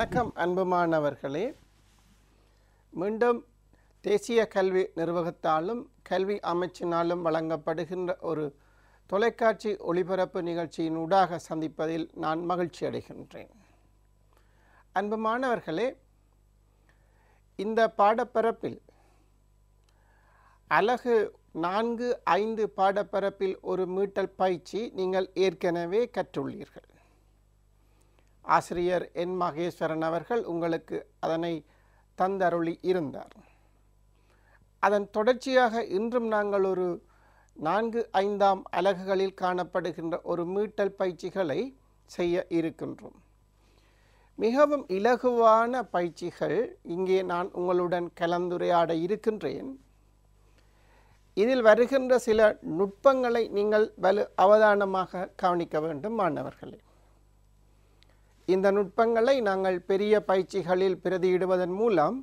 வணக்கம் அன்பு மாணவர்களே மீண்டும் தேசிய கல்வி நிர்வாகத்தாலும் கல்வி அமைச்சினாலும் வழங்கப்படுகின்ற ஒரு தொலைக்காட்சி ஒளிபரப்பு நிகழ்ச்சியின் ஊடாக சந்திப்பதில் நான் மகிழ்ச்சி அடைகின்றேன். அன்பு மாணவர்களே இந்த பாடப்பரப்பில் அழகு நான்கு ஐந்து பாடப்பரப்பில் ஒரு மீட்டல் பயிற்சி நீங்கள் ஏற்கனவே கற்றுள்ளீர்கள். ஆசிரியர் என் மகேஸ்வரன் அவர்கள் உங்களுக்கு அதனை தந்தருளி இருந்தார். அதன் தொடர்ச்சியாக இன்றும் நாங்கள் ஒரு நான்கு ஐந்தாம் அலகுகளில் காணப்படுகின்ற ஒரு மீட்டல் பயிற்சிகளை செய்ய இருக்கின்றோம். மிகவும் இலகுவான பயிற்சிகள் இங்கே நான் உங்களுடன் கலந்துரையாட இருக்கின்றேன். இதில் வருகின்ற சில நுட்பங்களை நீங்கள் வலு அவதானமாக கவனிக்க வேண்டும் மாணவர்களே. இந்த நுட்பங்களை நாங்கள் பெரிய பயிற்சிகளில் பிரதியிடுவதன் மூலம்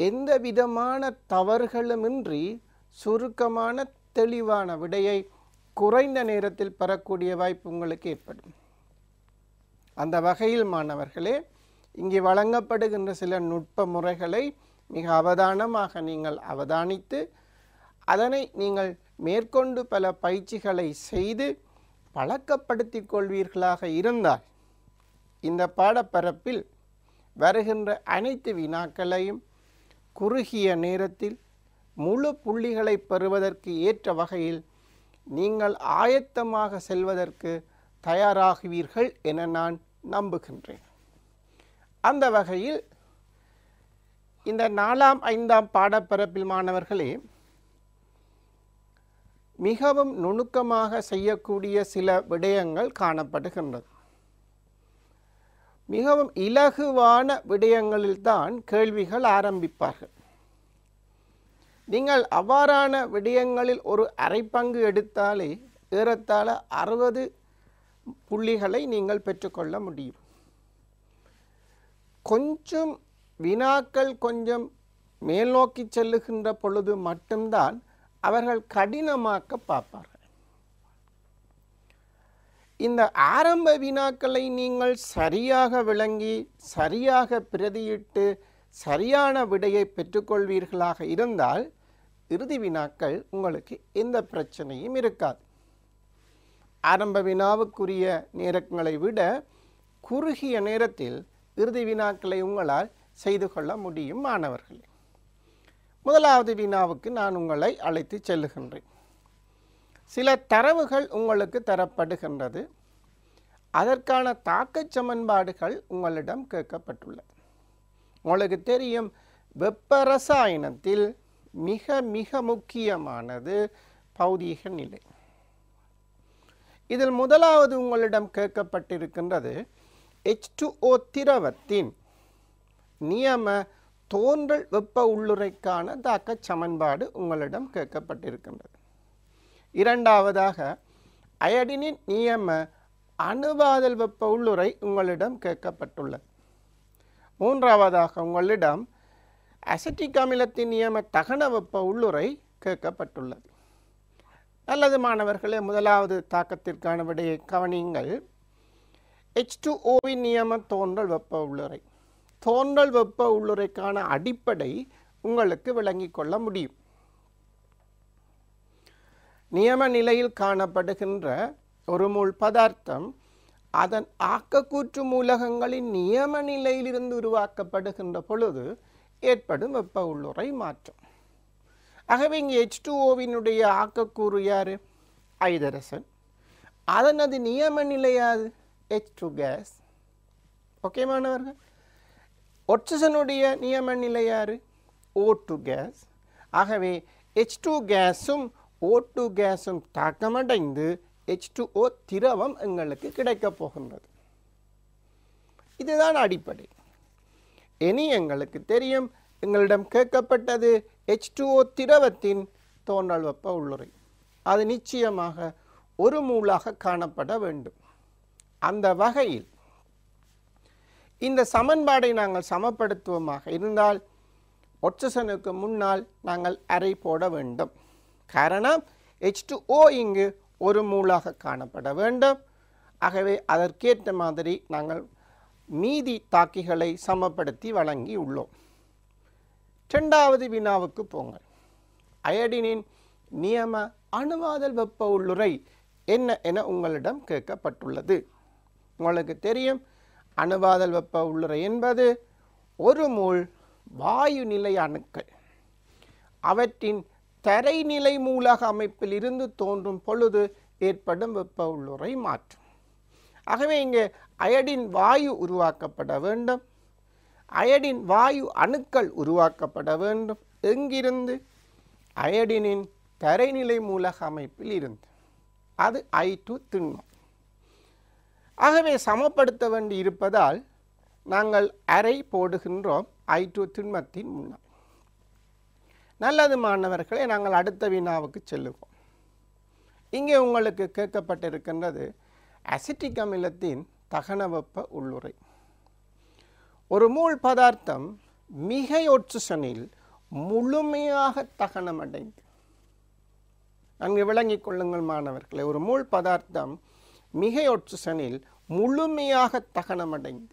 எந்த விதமான தவறுகளுமின்றி சுருக்கமான தெளிவான விடையை குறைந்த நேரத்தில் பெறக்கூடிய வாய்ப்பு உங்களுக்கு ஏற்படும். அந்த வகையில் மாணவர்களே இங்கே வழங்கப்படுகின்ற சில நுட்ப முறைகளை மிக அவதானமாக நீங்கள் அவதானித்து அதனை நீங்கள் மேற்கொண்டு பல பயிற்சிகளை செய்து பழக்கப்படுத்திக் கொள்வீர்களாக இருந்தால் இந்த பாடப்பரப்பில் வருகின்ற அனைத்து வினாக்களையும் குறுகிய நேரத்தில் முழு புள்ளிகளை பெறுவதற்கு ஏற்ற வகையில் நீங்கள் ஆயத்தமாக செல்வதற்கு தயாராகுவீர்கள் என நான் நம்புகின்றேன். அந்த வகையில் இந்த நாலாம் ஐந்தாம் பாடப்பரப்பில் மாணவர்களே மிகவும் நுணுக்கமாக செய்யக்கூடிய சில விடயங்கள் காணப்படுகின்றது. மிகவும் இலகுவான விடயங்களில்தான் கேள்விகள் ஆரம்பிப்பார்கள். நீங்கள் அவ்வாறான விடயங்களில் ஒரு அரை பங்கு எடுத்தாலே ஏறத்தாழ அறுபது புள்ளிகளை நீங்கள் பெற்றுக்கொள்ள முடியும். கொஞ்சம் வினாக்கள் கொஞ்சம் மேல்நோக்கி செல்லுகின்ற பொழுது மட்டும்தான் அவர்கள் கடினமாக்க பார்ப்பார்கள். இந்த ஆரம்ப வினாக்களை நீங்கள் சரியாக விளங்கி சரியாக பிரதியிட்டு சரியான விடையை பெற்றுக்கொள்வீர்களாக இருந்தால் இறுதி வினாக்கள் உங்களுக்கு எந்த பிரச்சனையும் இருக்காது. ஆரம்ப வினாவுக்குரிய நேரங்களை விட குறுகிய நேரத்தில் இறுதி வினாக்களை உங்களால் செய்து கொள்ள முடியும் மாணவர்களே. முதலாவது வினாவுக்கு நான் உங்களை அழைத்து செல்லுகின்றேன். சில தரவுகள் உங்களுக்கு தரப்படுகின்றது. அதற்கான தாக்கச் சமன்பாடுகள் உங்களிடம் கேட்கப்பட்டுள்ளது. உங்களுக்கு தெரியும் வெப்ப ரசாயனத்தில் மிக மிக முக்கியமானது பௌதீக நிலை. இதில் முதலாவது உங்களிடம் கேட்கப்பட்டிருக்கின்றது H2O திரவத்தின் நியம தோன்றல் வெப்ப உள்ளுரைக்கான தாக்கச் சமன்பாடு உங்களிடம் கேட்கப்பட்டிருக்கின்றது. இரண்டாவதாக அயடினின் நியம அணுவாதல் வெப்ப உள்ளுரை உங்களிடம் கேட்கப்பட்டுள்ளது. மூன்றாவதாக உங்களிடம் அசட்டிக் அமிலத்தின் நியம தகன வெப்ப உள்ளுரை கேட்கப்பட்டுள்ளது. நல்லது மாணவர்களே முதலாவது தாக்கத்திற்கான விடையை கவனியுங்கள். H2Oவின் நியம தோன்றல் வெப்ப உள்ளுரை தோன்றல் வெப்ப உள்ளுரைக்கான அடிப்படை உங்களுக்கு விளங்கிக் கொள்ள முடியும். நியம நிலையில் காணப்படுகின்ற ஒரு மூல் பதார்த்தம் அதன் ஆக்கக்கூற்று மூலகங்களின் நியம நிலையிலிருந்து உருவாக்கப்படுகின்ற பொழுது ஏற்படும் வெப்ப உள்ளுரை மாற்றம். ஆகவே இங்கே ஹெச் டூஓவினுடைய ஆக்கக்கூறு யார்? ஐதரசன். அதனது நியம நிலையாது ஹெச் டூ கேஸ் ஓகே மாணவர்கள். ஒட்சிசனுடைய நியம நிலை யார்? ஓ டூ கேஸ் ஆகவே ஹெச் டூ கேஸும் ஓட்டு கேஸும் தாக்கமடைந்து ஹெச் ஓ திரவம் எங்களுக்கு கிடைக்கப் போகின்றது. இதுதான் அடிப்படை. இனி எங்களுக்கு தெரியும் எங்களிடம் கேட்கப்பட்டது H2O திரவத்தின் தோன்றல் வெப்ப உள்ளுரை அது நிச்சயமாக ஒரு மூலாக காணப்பட வேண்டும். அந்த வகையில் இந்த சமன்பாடை நாங்கள் சமப்படுத்துவோமாக இருந்தால் ஒட்சசனுக்கு முன்னால் நாங்கள் அரை போட வேண்டும். காரணம் H2O இங்கு ஒரு மூலாக காணப்பட வேண்டும். ஆகவே அதற்கேற்ற மாதிரி நாங்கள் மீதி தாக்கிகளை சமப்படுத்தி வழங்கி உள்ளோம். இரண்டாவது வினாவுக்கு போங்கள். அயடினின் நியம அணுவாதல் வெப்ப உள்ளுரை என்ன என உங்களிடம் கேட்கப்பட்டுள்ளது. உங்களுக்கு தெரியும் அணுவாதல் வெப்ப உள்ளுரை என்பது ஒரு மூல் வாயு நிலை அணுக்கள். அவற்றின் தரைநிலை மூலக அமைப்பில் இருந்து தோன்றும் பொழுது ஏற்படும் வெப்ப உள்ளுரை மாற்றம். ஆகவே இங்கே அயடின் வாயு உருவாக்கப்பட வேண்டும். அயடின் வாயு அணுக்கள் உருவாக்கப்பட வேண்டும். எங்கிருந்து? அயடினின் தரைநிலை மூலக அமைப்பில் இருந்து. அது ஐ டு திண்மம். ஆகவே சமப்படுத்த வேண்டி இருப்பதால் நாங்கள் அரை போடுகின்றோம் ஐ டு திண்மத்தின் முன்னால். நல்லது மாணவர்களே நாங்கள் அடுத்த வினாவுக்கு செல்லுவோம். இங்கே உங்களுக்கு கேட்கப்பட்டிருக்கின்றது அசிட்டிக் அமிலத்தின் தகன வெப்ப உள்ளுரை ஒரு மூல் பதார்த்தம் மிக ஒட்சிசனில் முழுமையாக தகனமடைந்து. நன்கு விளங்கிக் கொள்ளுங்கள் மாணவர்களே ஒரு மூல் பதார்த்தம் மிக ஒட்சிசனில் முழுமையாக தகனமடைந்து.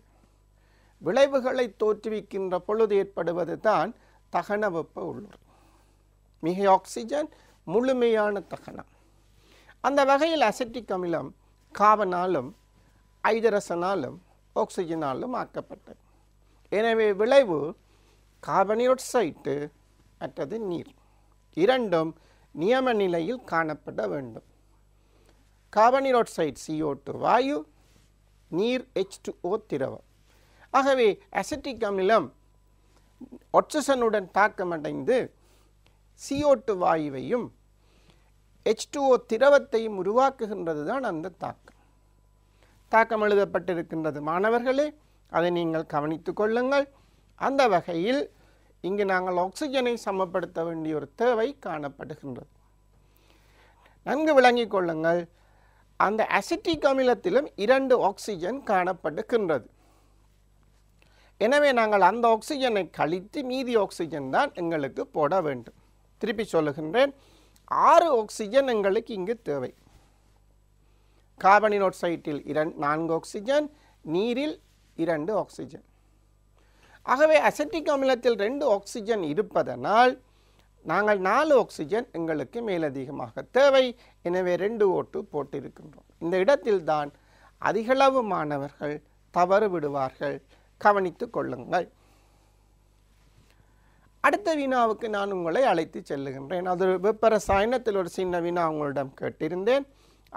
விளைவுகளை தோற்றுவிக்கின்ற பொழுது ஏற்படுவது தான் தகன வெப்ப உள்ளுரை மிக ஆக்சிஜன் முழுமையான தகனம். அந்த வகையில் அசிட்டிக் அமிலம் காவனாலும் ஐதரசனாலும் ஆக்சிஜனாலும் ஆக்கப்பட்டது. எனவே விளைவு கார்பனியோக்சைட்டு மற்றது நீர். இரண்டும் நியம நிலையில் காணப்பட வேண்டும். கார்பனியோக்சைட் சிஓ டு வாயு நீர் ஹெச் டு ஓ திரவம். ஆகவே அசிட்டிக் அமிலம் ஒட்சசனுடன் தாக்கமடைந்து CO2 வாயுவையும் H2O திரவத்தையும் உருவாக்குகின்றது தான் அந்த தாக்கம். தாக்கம் எழுதப்பட்டிருக்கின்றது. மாணவர்களே அதை நீங்கள் கவனித்து கொள்ளுங்கள். அந்த வகையில் இங்கு நாங்கள் ஆக்சிஜனை சமப்படுத்த வேண்டிய ஒரு தேவை காணப்படுகின்றது. நன்கு விளங்கிக் கொள்ளுங்கள். அந்த அசிட்டிக் அமிலத்திலும் இரண்டு ஆக்சிஜன் காணப்படுகின்றது. எனவே நாங்கள் அந்த ஆக்சிஜனை கழித்து மீதி ஆக்சிஜன் தான் எங்களுக்கு போட வேண்டும். திருப்பி சொல்லுகின்றேன். ஆறு ஆக்சிஜன் எங்களுக்கு இங்கு தேவை. கார்பனின் ஆக்சைட்டில் இரண்டு நான்கு ஆக்சிஜன் நீரில் இரண்டு ஆக்சிஜன் ஆகவே அசட்டிக் அமிலத்தில் ரெண்டு ஆக்சிஜன் இருப்பதனால் நாங்கள் நாலு ஆக்சிஜன் எங்களுக்கு மேலதிகமாக தேவை. எனவே ரெண்டு ஓட்டு போட்டிருக்கின்றோம். இந்த இடத்தில்தான் அதிகளவு மாணவர்கள் தவறு விடுவார்கள். கவனித்து கொள்ளுங்கள். அடுத்த வினாவுக்கு நான் உங்களை அழைத்து செல்லுகின்றேன். அது வெப்ப ரசாயனத்தில் ஒரு சின்ன வினா உங்களிடம் கேட்டிருந்தேன்.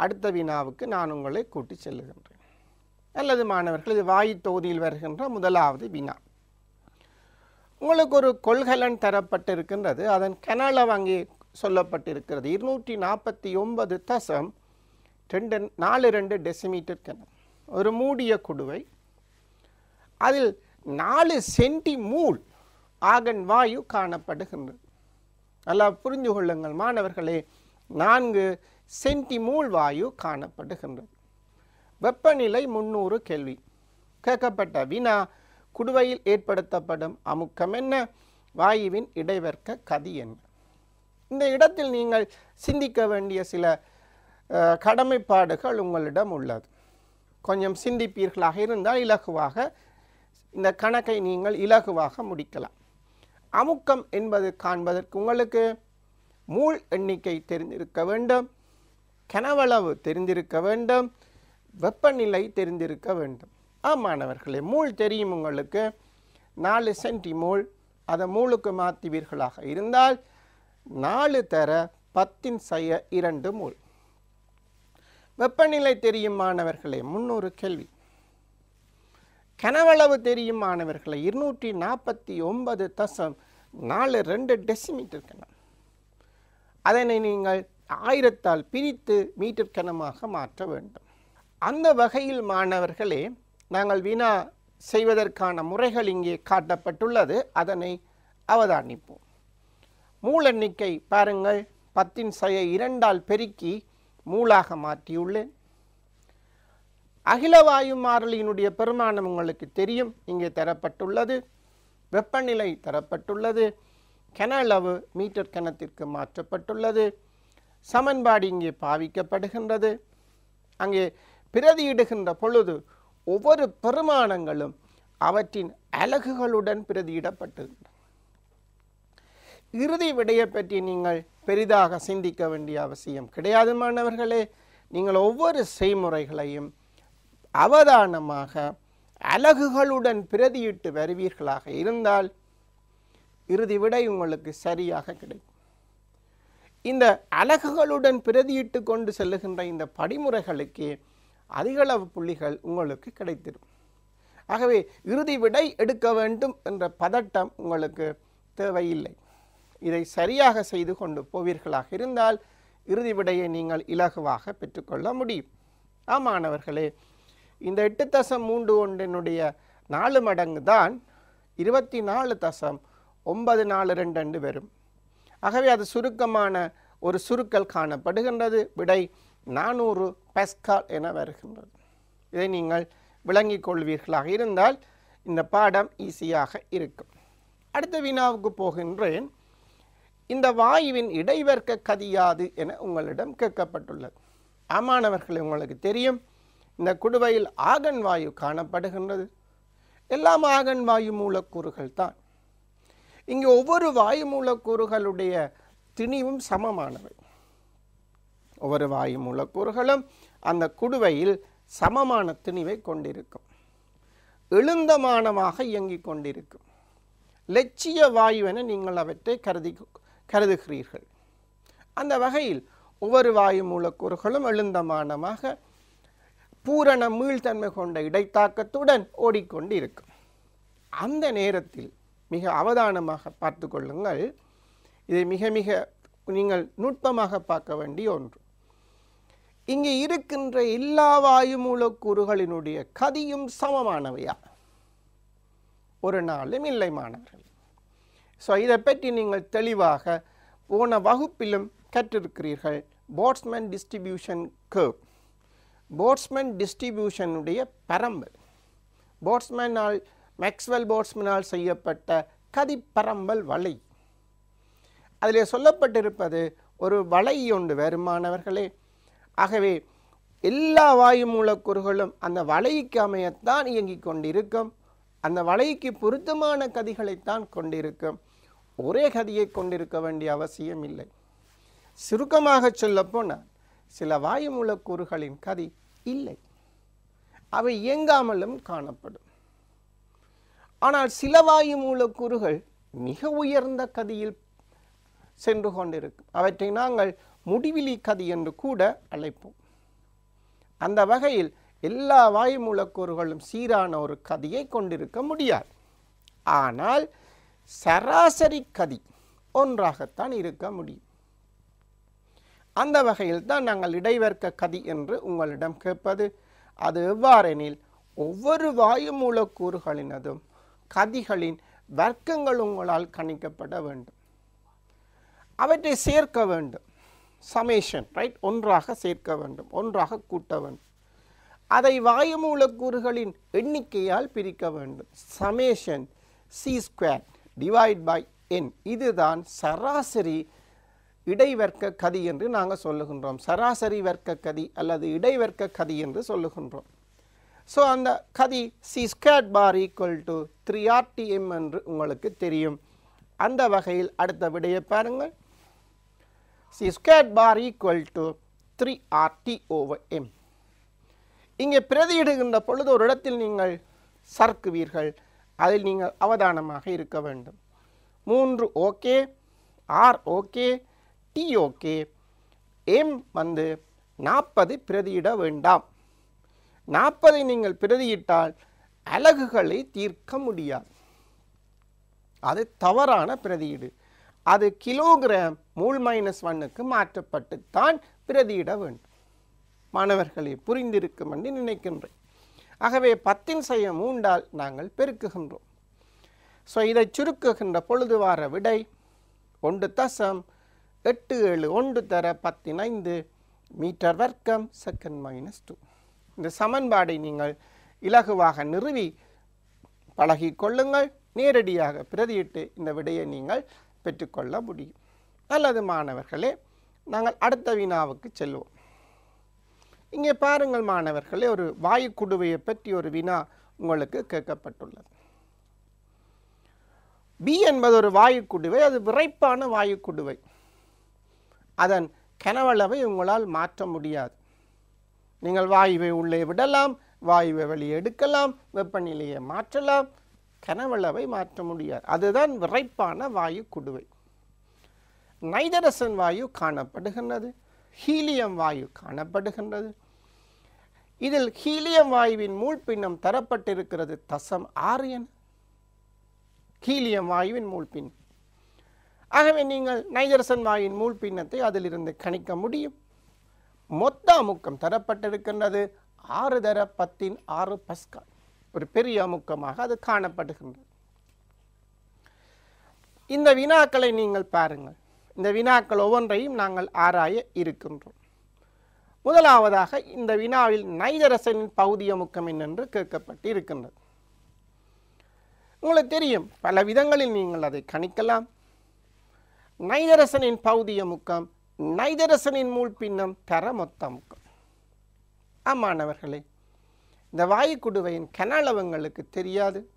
அடுத்த வினாவுக்கு நான் உங்களை கூட்டி செல்லுகின்றேன். அல்லது மாணவர்கள் இது வாயு தொகுதியில் வருகின்ற முதலாவது வினா உங்களுக்கு ஒரு கொள்கலன் தரப்பட்டிருக்கின்றது. அதன் கனளவு அங்கே சொல்லப்பட்டிருக்கிறது. இருநூற்றி நாற்பத்தி ஒன்பது தசம் ரெண்டு நாலு ரெண்டு டெசிமீட்டர் கிணம் ஒரு மூடிய குடுவை. அதில் நாலு சென்டி மூல் ஆகன் வாயு காணப்படுகின்றது. நல்லா புரிந்து கொள்ளுங்கள் மாணவர்களே நான்கு சென்டிமூல் வாயு காணப்படுகின்றது. வெப்பநிலை முந்நூறு கேள்வி. கேட்கப்பட்ட வினா குடுவையில் ஏற்படுத்தப்படும் அமுக்கம் என்ன? வாயுவின் இடைவர்க்க கதி என்ன? இந்த இடத்தில் நீங்கள் சிந்திக்க வேண்டிய சில கடமைப்பாடுகள் உங்களிடம் உள்ளது. கொஞ்சம் சிந்திப்பீர்களாக இருந்தால் இலகுவாக இந்த கணக்கை நீங்கள் இலகுவாக முடிக்கலாம். அமுக்கம் என்பது காண்பதற்கு உங்களுக்கு மூல் எண்ணிக்கை தெரிந்திருக்க வேண்டும். கனவளவு தெரிந்திருக்க வேண்டும். வெப்பநிலை தெரிந்திருக்க வேண்டும். ஆ மாணவர்களே மூல் தெரியும் உங்களுக்கு. நாலு சென்டி மூல் அதை மூலுக்கு மாற்றுவீர்களாக இருந்தால் நாலு தர பத்தின் செய்ய இரண்டு மூல். வெப்பநிலை தெரியும் மாணவர்களே முந்நூறு கேள்வி கனவளவு தெரியும் மாணவர்களை இருநூற்றி நாற்பத்தி ஒன்பது தசம் நாலு ரெண்டு டெசிமீட்டர் கணம். அதனை நீங்கள் ஆயிரத்தால் பிரித்து மீட்டர் கணமாக மாற்ற வேண்டும். அந்த வகையில் மாணவர்களே நாங்கள் வினா செய்வதற்கான முறைகள் இங்கே காட்டப்பட்டுள்ளது. அதனை அவதானிப்போம். மூல எண்ணிக்கை பாருங்கள். பத்தின் சையை இரண்டால் பெருக்கி மூலாக மாற்றியுள்ளேன். அகிலவாயு மாறிலியினுடைய பெருமானம் உங்களுக்கு தெரியும். இங்கே தரப்பட்டுள்ளது. வெப்பநிலை தரப்பட்டுள்ளது. கன அளவு மீட்டர் கணத்திற்கு மாற்றப்பட்டுள்ளது. சமன்பாடு இங்கே பாவிக்கப்படுகின்றது. அங்கே பிரதியிடுகின்ற பொழுது ஒவ்வொரு பெருமானங்களும் அவற்றின் அலகுகளுடன் பிரதியிடப்பட்டிருக்கின்றன இறுதி விடையை பற்றி நீங்கள் பெரிதாக சிந்திக்க வேண்டிய அவசியம் கிடையாது மாணவர்களே. நீங்கள் ஒவ்வொரு செய்முறைகளையும் அவதானமாக அலகுகளுடன் பிரதியிட்டு வருவீர்களாக இருந்தால் இறுதி விடை உங்களுக்கு சரியாக கிடைக்கும். இந்த அலகுகளுடன் பிரதியிட்டு கொண்டு செல்லுகின்ற இந்த படிமுறைகளுக்கு அதிகளவு புள்ளிகள் உங்களுக்கு கிடைத்திடும். ஆகவே இறுதி விடை எடுக்க வேண்டும் என்ற பதட்டம் உங்களுக்கு தேவையில்லை. இதை சரியாக செய்து கொண்டு போவீர்களாக இருந்தால் இறுதி விடையை நீங்கள் இலகுவாக பெற்றுக்கொள்ள முடியும். ஆமாணவர்களே இந்த எட்டு தசம் மூன்று ஒன்றினுடைய நாலு மடங்கு தான் இருபத்தி நாலு தசம் ஒன்பது நாலு ரெண்டு ரெண்டு வரும். ஆகவே அது சுருக்கமான ஒரு சுருக்கல் காணப்படுகின்றது. விடை நானூறு பெஸ்கால் என வருகின்றது. இதை நீங்கள் விளங்கிக் கொள்வீர்களாக இருந்தால் இந்த பாடம் ஈஸியாக இருக்கும். அடுத்த வினாவுக்கு போகின்றேன். இந்த வாயுவின் இடைவர்க்க கதியாது என உங்களிடம் கேட்கப்பட்டுள்ளது. ஆமானவர்களை உங்களுக்கு தெரியும். இந்த குடுவையில் ஆகன் வாயு காணப்படுகின்றது. எல்லாம் ஆகன் வாயு மூலக்கூறுகள் தான். இங்கே ஒவ்வொரு வாயு மூலக்கூறுகளுடைய திணிவும் சமமானவை. ஒவ்வொரு வாயு மூலக்கூறுகளும் அந்த குடுவையில் சமமான திணிவை கொண்டிருக்கும். எழுந்தமானமாக இயங்கிக் கொண்டிருக்கும். லட்சிய வாயுவென நீங்கள் அவற்றை கருதி கருதுகிறீர்கள். அந்த வகையில் ஒவ்வொரு வாயு மூலக்கூறுகளும் எழுந்தமானமாக பூரண மீள்தன்மை கொண்ட இடைத்தாக்கத்துடன் ஓடிக்கொண்டு இருக்கும் அந்த நேரத்தில் மிக அவதானமாக பார்த்து கொள்ளுங்கள். இதை மிக மிக நீங்கள் நுட்பமாக பார்க்க வேண்டிய ஒன்று. இங்கே இருக்கின்ற எல்லா வாயு மூலக்கூறுகளினுடைய கதியும் சமமானவையா? ஒரு நாளும் இல்லை மாணவர்கள். ஸோ இதை பற்றி நீங்கள் தெளிவாக போன வகுப்பிலும் கற்றிருக்கிறீர்கள். போட்ஸ்மேன் டிஸ்ட்ரிபியூஷன் கர்வ் போட்ஸ்மேன் டிஸ்ட்ரிபியூஷனுடைய பரம்பு போட்ஸ்மேனால் மேக்ஸ்வெல் போட்ஸ்மேனால் செய்யப்பட்ட கதிப்பரம்பல் வலை. அதில் சொல்லப்பட்டிருப்பது ஒரு வலை ஒன்று வருமானவர்களே. ஆகவே எல்லா வாயு மூலக்கூறுகளும் அந்த வலைக்கு அமையத்தான் இயங்கிக் கொண்டிருக்கும். அந்த வலைக்கு பொருத்தமான கதிகளைத்தான் கொண்டிருக்கும். ஒரே கதியை கொண்டிருக்க வேண்டிய அவசியம் இல்லை சுருக்கமாக சொல்லப்போனால் சில வாயு மூலக்கூறுகளின் கதி இல்லை. அவை இயங்காமலும் காணப்படும். ஆனால் சில வாயு மூலக்கூறுகள் மிக உயர்ந்த கதியில் சென்று கொண்டிருக்கும். அவற்றை நாங்கள் முடிவிலி கதி என்று கூட அழைப்போம். அந்த வகையில் எல்லா வாயு மூலக்கூறுகளும் சீரான ஒரு கதியை கொண்டிருக்க முடியாது. ஆனால் சராசரி கதி ஒன்றாகத்தான் இருக்க முடியும். அந்த வகையில் தான் நாங்கள் இடைவர்க்க கதி என்று உங்களிடம் கேட்பது. அது எவ்வாறெனில் ஒவ்வொரு வாயு மூலக்கூறுகளினதும் கதிகளின் வர்க்கங்கள் உங்களால் கணிக்கப்பட வேண்டும். அவற்றை சேர்க்க வேண்டும். சமேஷன் ரைட் ஒன்றாக சேர்க்க வேண்டும். ஒன்றாக கூட்ட வேண்டும். அதை வாயு மூலக்கூறுகளின் எண்ணிக்கையால் பிரிக்க வேண்டும். Summation C square divide by N இதுதான் சராசரி இடைவர்க்க கதி என்று நாங்கள் சொல்லுகின்றோம். சராசரி வர்க்க கதி அல்லது இடைவர்க்க கதி என்று சொல்லுகின்றோம். ஸோ அந்த கதி C squared bar equal to three RTM என்று உங்களுக்கு தெரியும். அந்த வகையில் அடுத்த விடையை பாருங்கள். C squared bar equal to three RT over M இங்கே பிரதியிடுகின்ற பொழுது ஒரு இடத்தில் நீங்கள் சறுக்குவீர்கள். அதில் நீங்கள் அவதானமாக இருக்க வேண்டும். மூன்று okay R okay T okay M வந்து நாற்பது பிரதியிட வேண்டாம். நாற்பதை நீங்கள் பிரதியிட்டால் அலகுகளை தீர்க்க முடியாது. அது தவறான பிரதியீடு. அது கிலோகிராம் மூல் மைனஸ் ஒன்னுக்கு மாற்றப்பட்டு தான் பிரதியிட வேண்டும். மாணவர்களே புரிந்திருக்கும் என்று நினைக்கின்றேன். ஆகவே பத்தின் செய்ய மூண்டால் நாங்கள் பெருக்குகின்றோம். ஸோ இதை சுருக்குகின்ற பொழுது வார விடை ஒன்று தசம் எட்டு ஏழு ஒன்று தர பத்தினைந்து மீட்டர் வர்க்கம் செகண்ட் மைனஸ் டூ இந்த சமன்பாடை நீங்கள் இலகுவாக நிறுவி பழகிக்கொள்ளுங்கள் நேரடியாக பிரதியிட்டு இந்த விடையை நீங்கள் பெற்றுக்கொள்ள முடியும். நல்லது மாணவர்களே நாங்கள் அடுத்த வினாவுக்கு செல்வோம். இங்கே பாருங்கள் மாணவர்களே ஒரு வாயு குடுவையை பற்றி ஒரு வினா உங்களுக்கு கேட்கப்பட்டுள்ளது. பி என்பது ஒரு வாயு குடுவை அது விரைப்பான வாயு குடுவை அதன் கனவளவை உங்களால் மாற்ற முடியாது. நீங்கள் வாயுவை உள்ளே விடலாம் வாயுவை வெளியே எடுக்கலாம் வெப்பநிலையை மாற்றலாம். கனவளவை மாற்ற முடியாது. அதுதான் விரைப்பான வாயு குடுவை. நைதரசன் வாயு காணப்படுகின்றது. ஹீலியம் வாயு காணப்படுகின்றது. இதில் ஹீலியம் வாயுவின் மூழ்பின்னம் தரப்பட்டிருக்கிறது தசம் ஆறு என. ஹீலியம் வாயுவின் மூழ்பின்னம் ஆகவே நீங்கள் நைஜரசன் வாயின் மூல் பின்னத்தை அதிலிருந்து கணிக்க முடியும். மொத்த அமுக்கம் தரப்பட்டிருக்கின்றது. ஆறு தர பத்தின் ஆறு பஸ்கா ஒரு பெரிய அமுக்கமாக அது காணப்படுகின்றது. இந்த வினாக்களை நீங்கள் பாருங்கள். இந்த வினாக்கள் ஒவ்வொன்றையும் நாங்கள் ஆராய இருக்கின்றோம். முதலாவதாக இந்த வினாவில் நைதரசனின் பகுதி அமுக்கம் என்னென்று கேட்கப்பட்டு இருக்கின்றது உங்களுக்கு தெரியும் பல விதங்களில் நீங்கள் அதை கணிக்கலாம். நைதரசனின் பௌதிய முக்கம் நைதரசனின் மூழ்பின்னம் தர மொத்த முக்கம் ஆமாணவர்களே இந்த வாயுக்குடுவையின் கனளவங்களுக்கு தெரியாது.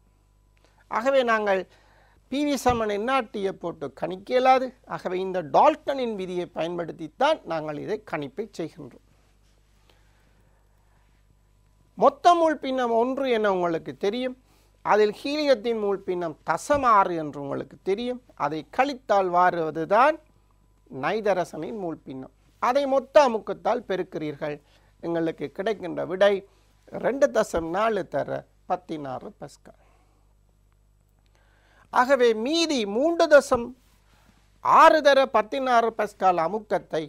ஆகவே நாங்கள் பிவி சமன் எண்ணாட்டியை போட்டு கணிக்க இயலாது. ஆகவே இந்த டால்டனின் விதியை பயன்படுத்தித்தான் நாங்கள் இதை கணிப்பை செய்கின்றோம். மொத்த மூழ்பின்னம் ஒன்று என உங்களுக்கு தெரியும். அதில் ஹீலியத்தின் மூழ்பின்னம் தசமாறு என்று உங்களுக்கு தெரியும். அதை கழித்தால் வாருவதுதான் நைதரசனின் மூல் பின்னம். அதை மொத்த அமுக்கத்தால் பெருக்கிறீர்கள். எங்களுக்கு கிடைக்கின்ற விடை ரெண்டு தசம் நாலு தர பத்தினாறு பஸ்கால். ஆகவே மீதி மூன்று தசம் ஆறு தர பத்தினாறு பஸ்கால் அமுக்கத்தை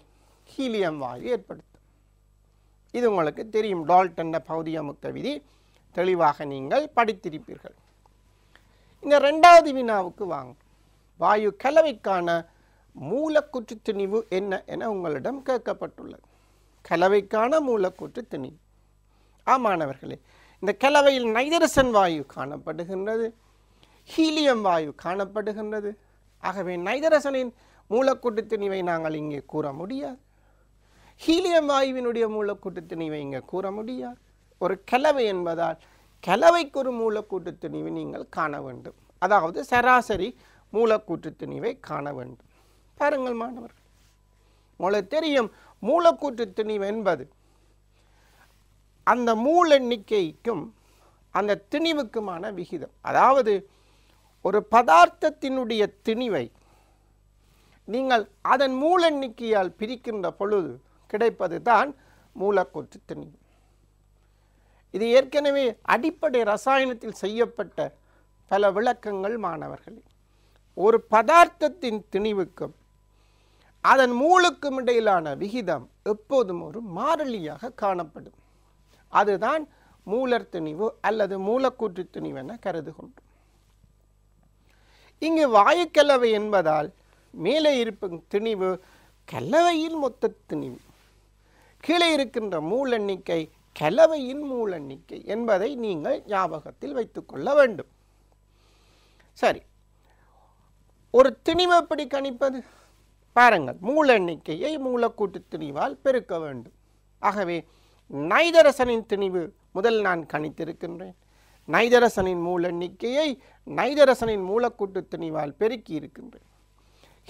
ஹீலியம் வாயு ஏற்படுத்தும். இது உங்களுக்கு தெரியும் டால்டன் பகுதி அமுக்க விதி. தெளிவாக நீங்கள் படித்திருப்பீர்கள். இந்த ரெண்டாவது வினாவுக்கு வாங்க. வாயு கலவைக்கான மூலக்கூற்று திணிவு என்ன என உங்களிடம் கேட்கப்பட்டுள்ளது. கலவைக்கான மூலக்கூற்று திணிவு. ஆமாணவர்களே இந்த கலவையில் நைதரசன் வாயு காணப்படுகின்றது. ஹீலியம் வாயு காணப்படுகின்றது. ஆகவே நைதரசனின் மூலக்கூட்டு திணிவை நாங்கள் இங்கே கூற முடியாது. ஹீலியம் வாயுவினுடைய மூலக்கூட்டு திணிவை இங்கே கூற முடியாது. ஒரு கலவை என்பதால் கலவைக்கு ஒரு மூலக்கூட்டு திணிவை நீங்கள் காண வேண்டும். அதாவது சராசரி மூலக்கூற்று திணிவை காண வேண்டும். பாருங்கள் மாணவர்கள். உங்களுக்கு தெரியும் மூலக்கூற்று திணிவு என்பது அந்த மூல எண்ணிக்கைக்கும் அந்த திணிவுக்குமான விகிதம். அதாவது ஒரு பதார்த்தத்தினுடைய திணிவை நீங்கள் அதன் மூல எண்ணிக்கையால் பிரிக்கின்ற பொழுது கிடைப்பது தான் மூலக்கூற்று திணிவு இது ஏற்கனவே அடிப்படை ரசாயனத்தில் செய்யப்பட்ட பல விளக்கங்கள் மாணவர்களே. ஒரு பதார்த்தத்தின் திணிவுக்கும் அதன் மூலுக்கும் இடையிலான விகிதம் எப்போதும் ஒரு மாறிலியாக காணப்படும். அதுதான் மூலர் திணிவு அல்லது மூலக்கூற்று திணிவு என கருதுகின்றோம். இங்கு வாயுக்கலவை என்பதால் மேலே இருக்கும் திணிவு கலவையின் மொத்த திணிவு. கீழே இருக்கின்ற மூலெண்ணிக்கை கலவையின் மூலெண்ணிக்கை என்பதை நீங்கள் ஞாபகத்தில் வைத்துக்கொள்ள வேண்டும். சரி. ஒரு திணிவு எப்படி கணிப்பது? பாருங்கள். மூல எண்ணிக்கையை மூலக்கூட்டு திணிவால் பெருக்க வேண்டும். ஆகவே நைதரசனின் திணிவு முதல் நான் கணித்திருக்கின்றேன். நைதரசனின் மூல எண்ணிக்கையை நைதரசனின் மூலக்கூட்டு திணிவால் பெருக்கி இருக்கின்றேன்.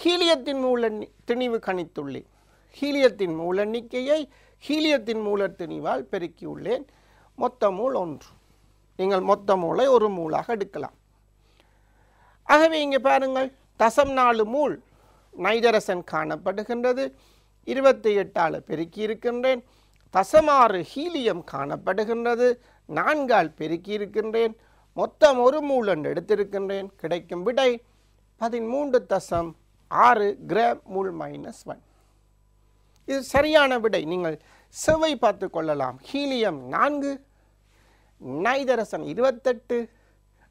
ஹீலியத்தின் மூல திணிவு கணித்துள்ளேன். ஹீலியத்தின் மூல எண்ணிக்கையை ஹீலியத்தின் மூலத்திணிவால் பெருக்கியுள்ளேன். மொத்த மூல் ஒன்று. நீங்கள் மொத்த மூளை ஒரு மூலாக எடுக்கலாம். ஆகவே இங்கே பாருங்கள் தசம் நாலு மூல் நைதரசன் காணப்படுகின்றது. இருபத்தி எட்டால் பெருக்கி இருக்கின்றேன் தசமாறு ஹீலியம் காணப்படுகின்றது. நான்கால் பெருக்கி இருக்கின்றேன் மொத்தம் ஒரு மூலன் எடுத்திருக்கின்றேன். கிடைக்கும் விடை பதிமூன்று தசம் ஆறு கிராம் மூல் மைனஸ் ஒன். இது சரியான விடை. நீங்கள் செவ்வை பார்த்து கொள்ளலாம். ஹீலியம் நான்கு நைதரசன் இருபத்தெட்டு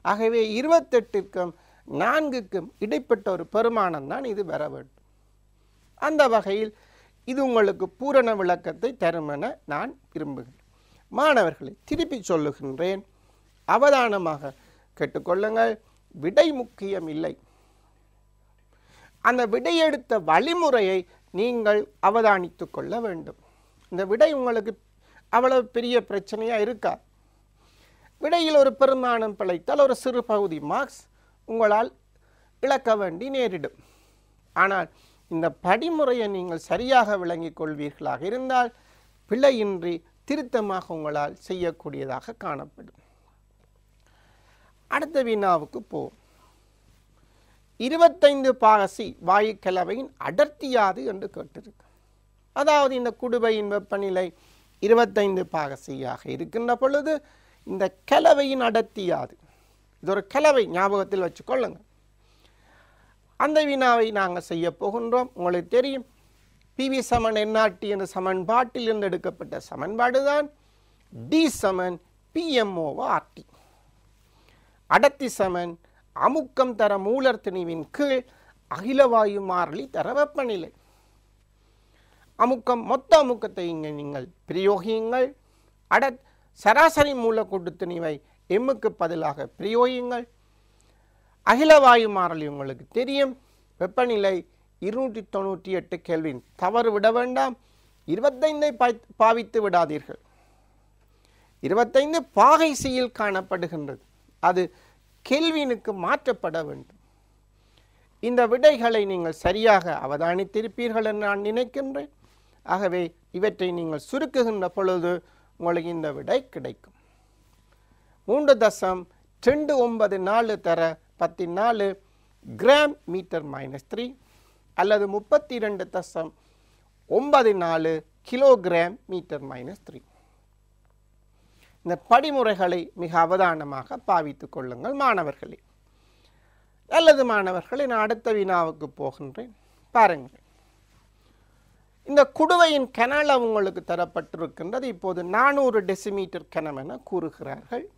ஆகவே இருபத்தெட்டுக்கும் நான்குக்கும் இடைப்பட்ட ஒரு பெருமானம் தான் இது வர வேண்டும். அந்த வகையில் இது உங்களுக்கு பூரண விளக்கத்தை தரும் என நான் விரும்புகிறேன். மாணவர்களை திருப்பி சொல்லுகின்றேன். அவதானமாக கேட்டுக்கொள்ளுங்கள் விடை முக்கியம் இல்லை. அந்த விடையெடுத்த வழிமுறையை நீங்கள் அவதானித்து கொள்ள வேண்டும். இந்த விடை உங்களுக்கு அவ்வளவு பெரிய பிரச்சனையாக இருக்கா? விடையில் ஒரு பெருமானம் பிழைத்தால் ஒரு சிறு பகுதி மார்க்ஸ் உங்களால் இழக்க வேண்டி நேரிடும். ஆனால் இந்த படிமுறையை நீங்கள் சரியாக விளங்கிக் கொள்வீர்களாக இருந்தால் பிழையின்றி திருத்தமாக உங்களால் செய்யக்கூடியதாக காணப்படும். அடுத்த வினாவுக்கு போவோம். இருபத்தைந்து பாகசி வாயுக்கலவையின் அடர்த்தியாது என்று கேட்டிருக்கு. அதாவது இந்த குடுவையின் வெப்பநிலை இருபத்தைந்து பாகசியாக இருக்கின்ற பொழுது இந்த கலவையின் அடர்த்தியாது. இது ஒரு கலவை ஞாபகத்தில் வச்சுக்கொள்ளுங்க. அந்த வினாவை நாங்கள் செய்ய போகின்றோம். உங்களுக்கு தெரியும். பிவி சமன் என்ஆர்டி என்ற சமன்பாட்டில் இருந்து எடுக்கப்பட்ட சமன்பாடு தான் டி சமன் பிஎம்ஓ ஆர்டி அடர்த்தி சமன் அமுக்கம் தர மூலர் திணிவின் கீழ் அகிலவாயு மாறலி தர வெப்பநிலை. அமுக்கம் மொத்த அமுக்கத்தை இங்கே நீங்கள் பிரயோகியுங்கள். அட சராசரி மூலக்கூட்டு திணிவை எம்முக்கு பதிலாக பிரயோகியுங்கள். அகிலவாயு மாறலி உங்களுக்கு தெரியும். வெப்பநிலை இருநூற்றி தொண்ணூற்றி எட்டு கேள்வின் தவறு விட வேண்டாம். இருபத்தைந்தை பாவித்து விடாதீர்கள். இருபத்தைந்து பாகை செய்யில் காணப்படுகின்றது. அது கெல்வினுக்கு மாற்றப்பட வேண்டும். இந்த விடைகளை நீங்கள் சரியாக அவதானித்திருப்பீர்கள் என்று நான் நினைக்கின்றேன். ஆகவே இவற்றை நீங்கள் சுருக்குகின்ற பொழுது உங்களுக்கு இந்த விடை கிடைக்கும். மூன்று தசம் ரெண்டு ஒன்பது நாலு தர பத்தி நாலு கிராம் மீட்டர் மைனஸ் த்ரீ அல்லது முப்பத்தி ரெண்டு தசம் ஒன்பது நாலு கிலோகிராம் மீட்டர் மைனஸ் த்ரீ இந்த படிமுறைகளை மிக அவதானமாக பாவித்துக் கொள்ளுங்கள் மாணவர்களே. நல்லது மாணவர்களே நான் அடுத்த வினாவுக்கு போகின்றேன். பாருங்கள். இந்த குடுவையின் கனளவு அவங்களுக்கு தரப்பட்டிருக்கின்றது. இப்போது நானூறு டெசிமீட்டர் கனம் என கூறுகிறார்கள்.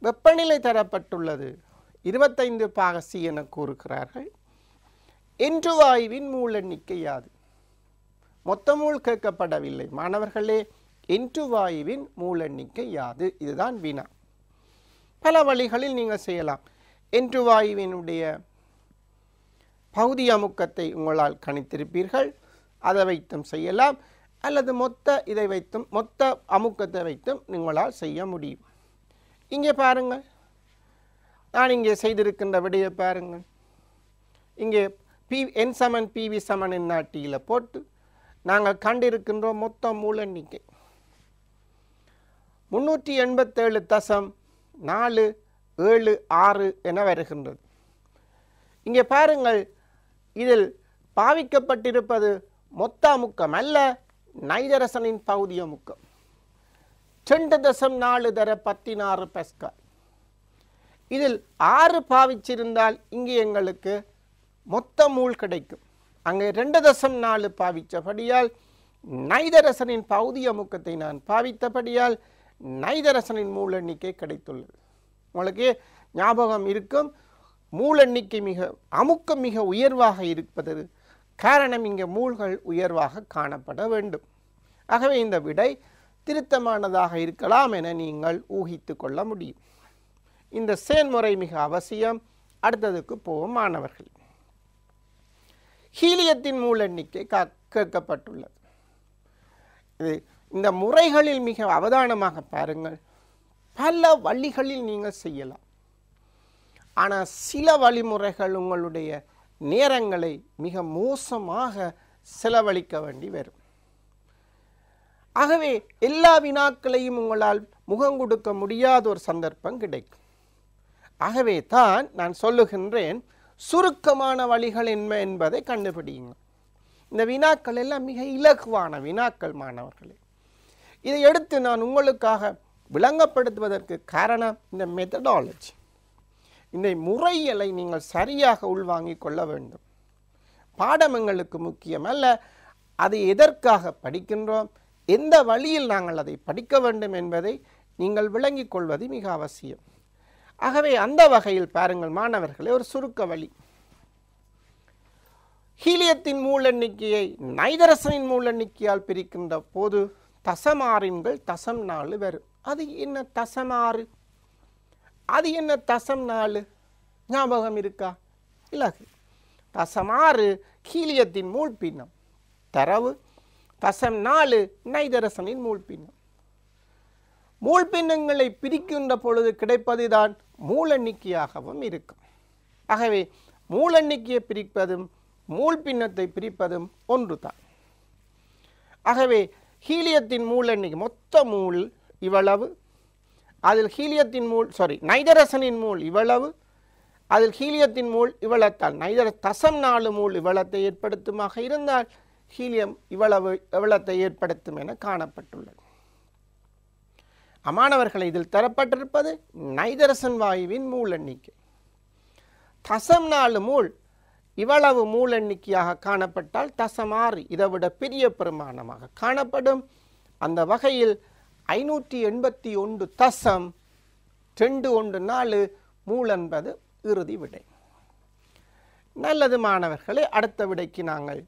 வெப்பநிலை தரப்பட்டுள்ளது. இருபத்தைந்து பாகசி என கூறுகிறார்கள். என்று வாயுவின் மூல் எண்ணிக்கை யாது? மொத்த மூல் கேட்கப்படவில்லை. மாணவர்களே இன்று வாயுவின் மூலெண்ணிக்கை யாது இதுதான் வினா. பல வழிகளில் நீங்கள் செய்யலாம். என்று வாயுவினுடைய பகுதி அமுக்கத்தை உங்களால் கணித்திருப்பீர்கள். அதை வைத்தும் செய்யலாம். அல்லது மொத்த இதை வைத்தும் மொத்த அமுக்கத்தை வைத்தும் உங்களால் செய்ய முடியும். இங்கே பாருங்கள். நான் இங்கே செய்திருக்கின்ற விடையை பாருங்கள். இங்கே பி என் சமன் பிவி சமன் என்னாட்டியில் போட்டு நாங்கள் கண்டிருக்கின்றோம் மொத்த மூல எண்ணிக்கை முன்னூற்றி எண்பத்தேழு தசம் நாலு ஏழு ஆறு என வருகின்றது. இங்கே பாருங்கள் இதில் பாவிக்கப்பட்டிருப்பது மொத்த அமுக்கம் அல்ல நைதரசனின் பகுதி அமுக்கம் ரெண்டு தசம் நாலு தர பத்தினாறு பெஸ்கார் இதில் ஆறு பாவிச்சிருந்தால் இங்கே எங்களுக்கு மொத்த மூல் கிடைக்கும். அங்கே ரெண்டு தசம் நாலு பாவித்தபடியால் நைதரசனின் பகுதி அமுக்கத்தை நான் பாவித்தபடியால் நைதரசனின் மூல எண்ணிக்கை கிடைத்துள்ளது. உங்களுக்கு ஞாபகம் இருக்கும் மூல எண்ணிக்கை மிக அமுக்கம் மிக உயர்வாக இருப்பது காரணம் இங்கே மூல்கள் உயர்வாக காணப்பட வேண்டும். ஆகவே இந்த விடை திருத்தமானதாக இருக்கலாம் என நீங்கள் ஊகித்து கொள்ள முடியும். இந்த செயல்முறை மிக அவசியம். அடுத்ததுக்கு போவோம் மாணவர்கள். ஹீலியத்தின் மூல எண்ணிக்கை கேட்கப்பட்டுள்ளது. இது இந்த முறைகளில் மிக அவதானமாக பாருங்கள். பல வழிகளில் நீங்கள் செய்யலாம். ஆனால் சில வழிமுறைகள் உங்களுடைய நேரங்களை மிக மோசமாக செலவழிக்க வேண்டி வரும். ஆகவே எல்லா வினாக்களையும் உங்களால் முகம் கொடுக்க முடியாத ஒரு சந்தர்ப்பம் கிடைக்கும். ஆகவே தான் நான் சொல்லுகின்றேன் சுருக்கமான வழிகள் என்ன என்பதை கண்டுபிடியுங்கள். இந்த வினாக்கள் எல்லாம் மிக இலகுவான வினாக்கள் மாணவர்களே. இதை எடுத்து நான் உங்களுக்காக விளங்கப்படுத்துவதற்கு காரணம் இந்த மெத்தடாலஜி இந்த முறையலை நீங்கள் சரியாக உள்வாங்கிக் கொள்ள வேண்டும். பாடம் எங்களுக்கு முக்கியமல்ல அதை எதற்காக படிக்கின்றோம்? எந்த வழியில் நாங்கள் அதை படிக்க வேண்டும் என்பதை நீங்கள் விளங்கிக் கொள்வது மிக அவசியம். ஆகவே அந்த வகையில் பாருங்கள் மாணவர்களே ஒரு சுருக்க வழி. ஹீலியத்தின் மூல எண்ணிக்கையை நைதரசனின் மூல எண்ணிக்கையால் பிரிக்கின்ற போது தசமாறின்கள் தசம் நாலு வரும் அது என்ன தசமாறு? அது என்ன தசம் நாலு? ஞாபகம் இருக்கா? இலகு தசமாறு ஹீலியத்தின் மூல் பின்னம். தரவு. தசம் நாலு நைதரசனின் மூல் பின்னம். மூல் பின்னங்களை பிரிக்கின்ற பொழுது கிடைப்பதுதான் மூலெண்ணிக்கையாகவும் இருக்கும். ஆகவே மூலெண்ணிக்கையை பிரிப்பதும் மூல் பின்னத்தை பிரிப்பதும் ஒன்றுதான். ஆகவே ஹீலியத்தின் மூல் எண்ணிக்கை மொத்த மூல் இவ்வளவு. அதில் ஹீலியத்தின் மூல் சாரி நைதரசனின் மூல் இவ்வளவு. அதில் ஹீலியத்தின் மூல் இவ்வளத்தால் நைதர தசம் நாலு மூல் இவ்வளத்தை ஏற்படுத்துமாக இருந்தால் ஹீலியம் இவ்வளவு இவ்வளத்தை ஏற்படுத்தும் என காணப்பட்டுள்ளது. அமானவர்களை இதில் தரப்பட்டிருப்பது நைதரசன் வாயுவின் மூல் எண்ணிக்கை. தசம் நாலு மூல் இவ்வளவு மூல் எண்ணிக்கையாக காணப்பட்டால் தசம் ஆறு இதை விட பெரிய பெருமானமாக காணப்படும். அந்த வகையில் ஐநூற்றி எண்பத்தி ஒன்று தசம் ரெண்டு ஒன்று நாலு மூல் என்பது இறுதி விடை. நல்லது மாணவர்களே அடுத்த விடைக்கு நாங்கள்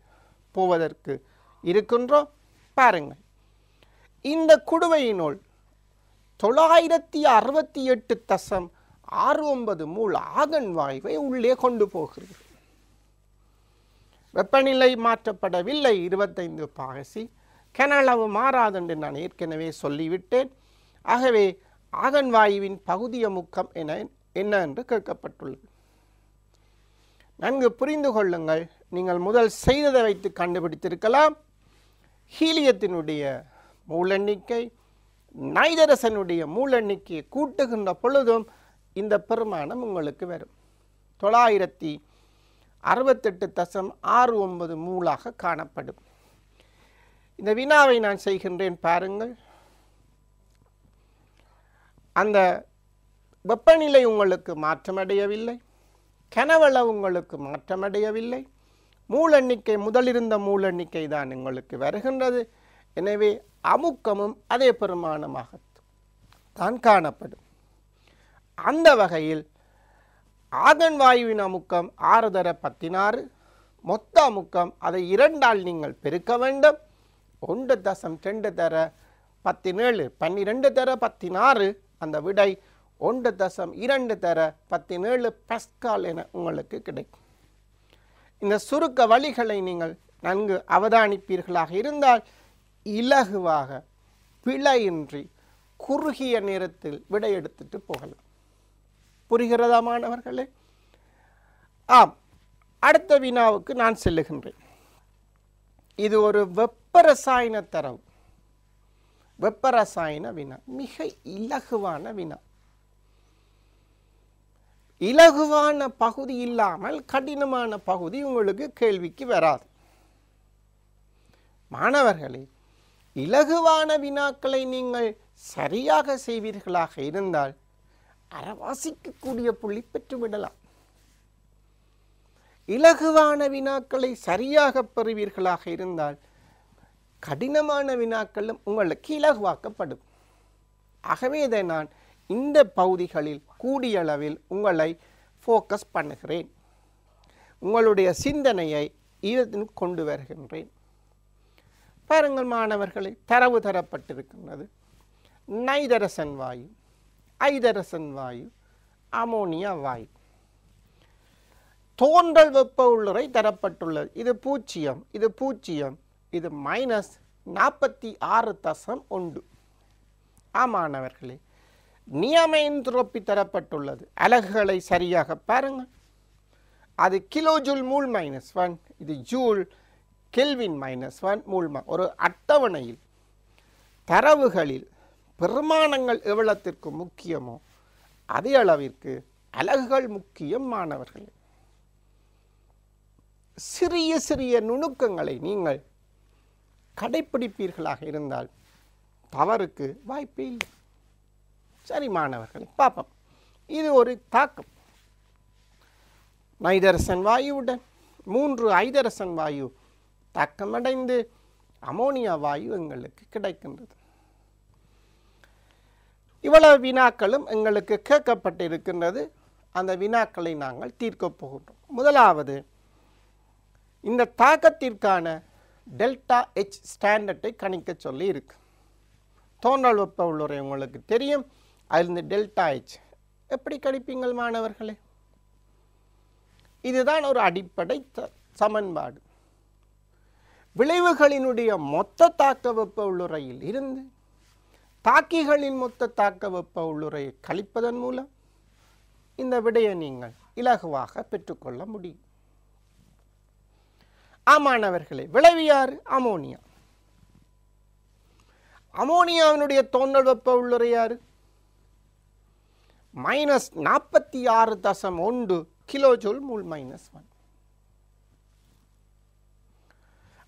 போவதற்கு இருக்கின்றோம். பாருங்கள். இந்த குடுவையினுள் தொள்ளாயிரத்தி அறுபத்தி எட்டு தசம் ஆறு ஒன்பது மூல் ஆகன் வாய்வை உள்ளே கொண்டு போகிறது. வெப்பநிலை மாற்றப்படவில்லை. இருபத்தைந்து பாகசி கனளவு மாறாது என்று நான் ஏற்கனவே சொல்லிவிட்டேன். ஆகவே ஆகன் வாயுவின் பகுதிய முக்கம் என என்ன என்று கேட்கப்பட்டுள்ளது. நன்கு புரிந்து கொள்ளுங்கள். நீங்கள் முதல் செய்ததை வைத்து கண்டுபிடித்திருக்கலாம். ஹீலியத்தினுடைய மூலெண்ணிக்கை நைதரசனுடைய மூலெண்ணிக்கையை கூட்டுகின்ற பொழுதும் இந்த பெருமானம் உங்களுக்கு வரும். தொள்ளாயிரத்தி அறுபத்தெட்டு தசம் ஆறு ஒன்பது மூலாக காணப்படும். இந்த வினாவை நான் செய்கின்றேன் பாருங்கள். அந்த வெப்பநிலை உங்களுக்கு மாற்றமடையவில்லை. கனவள உங்களுக்கு மாற்றமடையவில்லை. மூலெண்ணிக்கை முதலிருந்த மூலெண்ணிக்கை தான் உங்களுக்கு வருகின்றது. எனவே அமுக்கமும் அதே பெருமானமாக தான் காணப்படும். அந்த வகையில் ஆதன் வாயுவின் அமுக்கம் ஆறு தர மொத்த அமுக்கம் அதை இரண்டால் நீங்கள் பெருக்க வேண்டும். ஒன்று தசம் ரெண்டு தர பத்தினேழு பன்னிரெண்டு தர பத்தினாறு. அந்த விடை ஒன்று தசம் இரண்டு தர பத்தினேழு பஸ்கால் என உங்களுக்கு கிடைக்கும். இந்த சுருக்க வழிகளை நீங்கள் நன்கு அவதானிப்பீர்களாக இருந்தால் இலகுவாக பிழையின்றி குறுகிய நேரத்தில் விடை எடுத்துட்டு போகலாம். புரிகிறதா மாணவர்களே? ஆம் அடுத்த வினாவுக்கு நான் செல்லுகின்றேன். இது ஒரு வெப்ப ரசாயன தரவு. வெப்ப ரசாயன வினா மிக இலகுவான வினா. இலகுவான பகுதி இல்லாமல் கடினமான பகுதி உங்களுக்கு கேள்விக்கு வராது. மாணவர்களே இலகுவான வினாக்களை நீங்கள் சரியாக செய்வீர்களாக இருந்தால் அறவாசிக்கக்கூடிய புள்ளி பெற்றுவிடலாம் இலகுவான வினாக்களை சரியாக பெறுவீர்களாக இருந்தால் கடினமான வினாக்களும் உங்களுக்கு இலகுவாக்கப்படும். ஆகவே இதை நான் இந்த பகுதிகளில் கூடிய அளவில் உங்களை ஃபோக்கஸ் பண்ணுகிறேன். உங்களுடைய சிந்தனையை இதன் கொண்டு வருகின்றேன். பாருங்கள் மாணவர்களை தரவு தரப்பட்டிருக்கின்றது. நைதரசன் வாயு ஐதரசன் வாயு அமோனியா வாயு. தோன்றல் வெப்ப உள்ளுரை தரப்பட்டுள்ளது. இது பூஜ்ஜியம் இது பூஜ்ஜியம் இது மைனஸ் நாற்பத்தி ஆறு தசம் ஒன்று. ஆமாணவர்களே நியமையின் துறப்பி தரப்பட்டுள்ளது. அலகுகளை சரியாக பாருங்கள். அது kilo joule mole minus one இது joule kelvin minus one mole ம- ஒரு அட்டவணையில் தரவுகளில் பெருமானங்கள் எவ்வளத்திற்கு முக்கியமோ அதே அளவிற்கு அலகுகள் முக்கியம் மாணவர்கள். சிறிய சிறிய நுணுக்கங்களை நீங்கள் கடைப்பிடிப்பீர்களாக இருந்தால் தவறுக்கு வாய்ப்பே இல்லை. சரி மாணவர்களே பார்ப்போம். இது ஒரு தாக்கம். நைதரசன் வாயுவுடன் மூன்று ஐதரசன் வாயு தாக்கமடைந்து அமோனியா வாயு எங்களுக்கு கிடைக்கின்றது. இவ்வளவு வினாக்களும் எங்களுக்கு கேட்கப்பட்டிருக்கின்றது. அந்த வினாக்களை நாங்கள் தீர்க்கப் போகின்றோம். முதலாவது இந்த தாக்கத்திற்கான டெல்டா எச் ஸ்டாண்டர்டை கணிக்க சொல்லி இருக்கு. தோன்றல் வெப்ப உள்ளுரை உங்களுக்கு தெரியும். அதிலிருந்து டெல்டா எச் எப்படி கணிப்பீங்கள் மாணவர்களே? இதுதான் ஒரு அடிப்படை சமன்பாடு. விளைவுகளினுடைய மொத்த தாக்க வெப்ப உள்ளுரையில் இருந்து தாக்கிகளின் மொத்த தாக்க வெப்ப உள்ளுரையை கழிப்பதன் மூலம் இந்த விடையை நீங்கள் இலகுவாக பெற்றுக்கொள்ள முடியும். ஆமாணவர்களே விளைவியாறு அமோனியா. அமோனியாவினுடைய தோன்றல் வெப்ப உள்ளுரையாறு மைனஸ் நாற்பத்தி ஆறு தசம் ஒன்று கிலோஜூல் மூல் மைனஸ் ஒன்.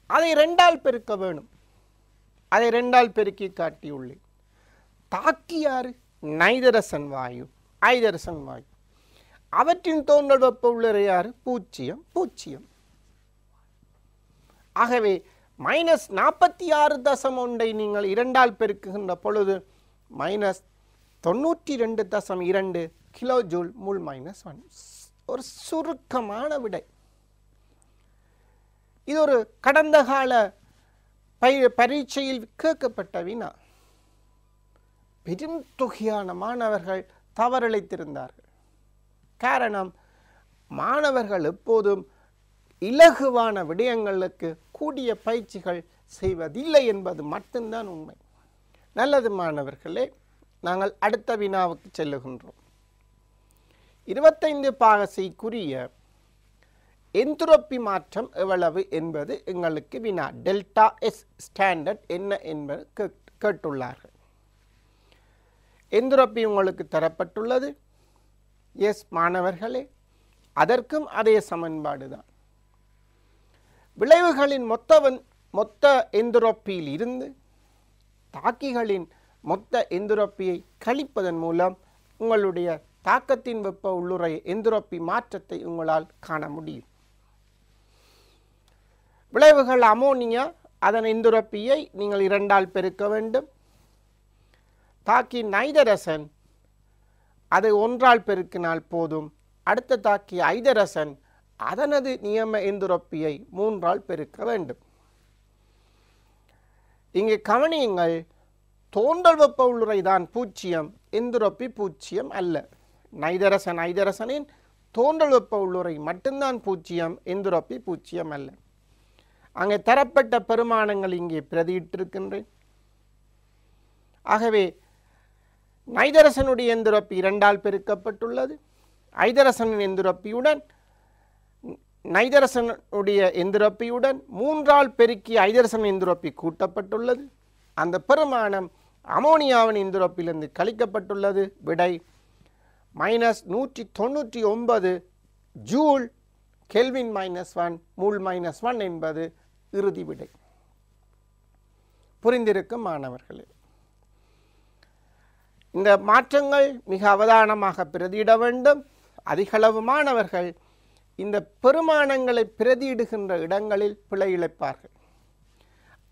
அதை ரெண்டால் பெருக்க வேணும். அதை ரெண்டால் பெருக்கி காட்டியுள்ளேன். தாக்கி யாரு நைதரசன் வாயு ஐதரசன் வாயு. அவற்றின் தோன்றல் வெப்ப உள்ளுரை யாரு பூஜ்ஜியம் பூஜ்ஜியம் ஆகவே மைனஸ் நாற்பத்தி ஆறு தசம் ஒன்றை நீங்கள் இரண்டால் பெருக்குகின்ற பொழுது மைனஸ் தொண்ணூற்றி ரெண்டு தசம் இரண்டு kilo joule mole minus one ஒரு சுருக்கமான விடை. இது ஒரு கடந்த கால பரீட்சையில் கேட்கப்பட்ட வினா. பெரும் தொகையான மாணவர்கள் தவறிழைத்திருந்தார்கள். காரணம் மாணவர்கள் எப்போதும் இலகுவான விடயங்களுக்கு கூடிய பயிற்சிகள் செய்வதில்லை என்பது மட்டும்தான் உண்மை. நல்லது மாணவர்களே நாங்கள் அடுத்த வினாவுக்கு செல்லுகின்றோம். இருபத்தைந்து பாகசைக்குரிய என்துரோப்பி மாற்றம் எவ்வளவு என்பது எங்களுக்கு வினா. டெல்டா எஸ் ஸ்டாண்டர்ட் என்ன என்பது கேட்- கேட்டுள்ளார்கள். எந்திரப்பி உங்களுக்கு தரப்பட்டுள்ளது. எஸ் மாணவர்களே அதற்கும் அதே சமன்பாடு தான் விளைவுகளின் மொத்தவன் மொத்த எந்திரோப்பியில் இருந்து தாக்கிகளின் மொத்த எந்திரோப்பியை கழிப்பதன் மூலம் உங்களுடைய தாக்கத்தின் வெப்ப உள்ளுறை எந்திரப்பி மாற்றத்தை உங்களால் காண முடியும். விளைவுகள் அமோனியா அதன் எந்திரோப்பியை நீங்கள் இரண்டால் பெருக்க வேண்டும். தாக்கி நைதரசன் அதை ஒன்றால் பெருக்கினால் போதும். அடுத்த தாக்கி ஐதரசன் அதனது நியம எந்திரப்பியை மூன்றால் பெருக்க வேண்டும். இங்கே கவனியுங்கள் தோன்றல் வெப்ப உள்ளுரைதான் தான் எந்திரப்பி பூச்சியம் அல்ல. நைதரசன் ஐதரசனின் தோன்றல் வெப்ப உள்ளுரை மட்டும்தான் பூச்சியம் எந்திரப்பி பூச்சியம் அல்ல. அங்கே தரப்பட்ட பெருமானங்கள் இங்கே பிரதியிட்டிருக்கின்றேன். ஆகவே நைதரசனுடைய எந்திரப்பி இரண்டால் பெருக்கப்பட்டுள்ளது. ஐதரசனின் எந்திரப்பியுடன் நைதரசனுடைய எந்திரப்பியுடன் மூன்றால் பெருக்கி ஐதரசன் எந்திரப்பி கூட்டப்பட்டுள்ளது. அந்த பெருமானம் அமோனியாவின் எந்திரப்பிலிருந்து கழிக்கப்பட்டுள்ளது. விடை மைனஸ் நூற்றி தொண்ணூற்றி ஒன்பது joule kelvin minus one mole minus one என்பது இறுதி விடை. புரிந்திருக்கும் மாணவர்களே. இந்த மாற்றங்கள் மிக அவதானமாக பிரதியிட வேண்டும். அதிகளவு மாணவர்கள் இந்த பெருமானங்களை பிரதியிடுகின்ற இடங்களில் பிழை இழைப்பார்கள்.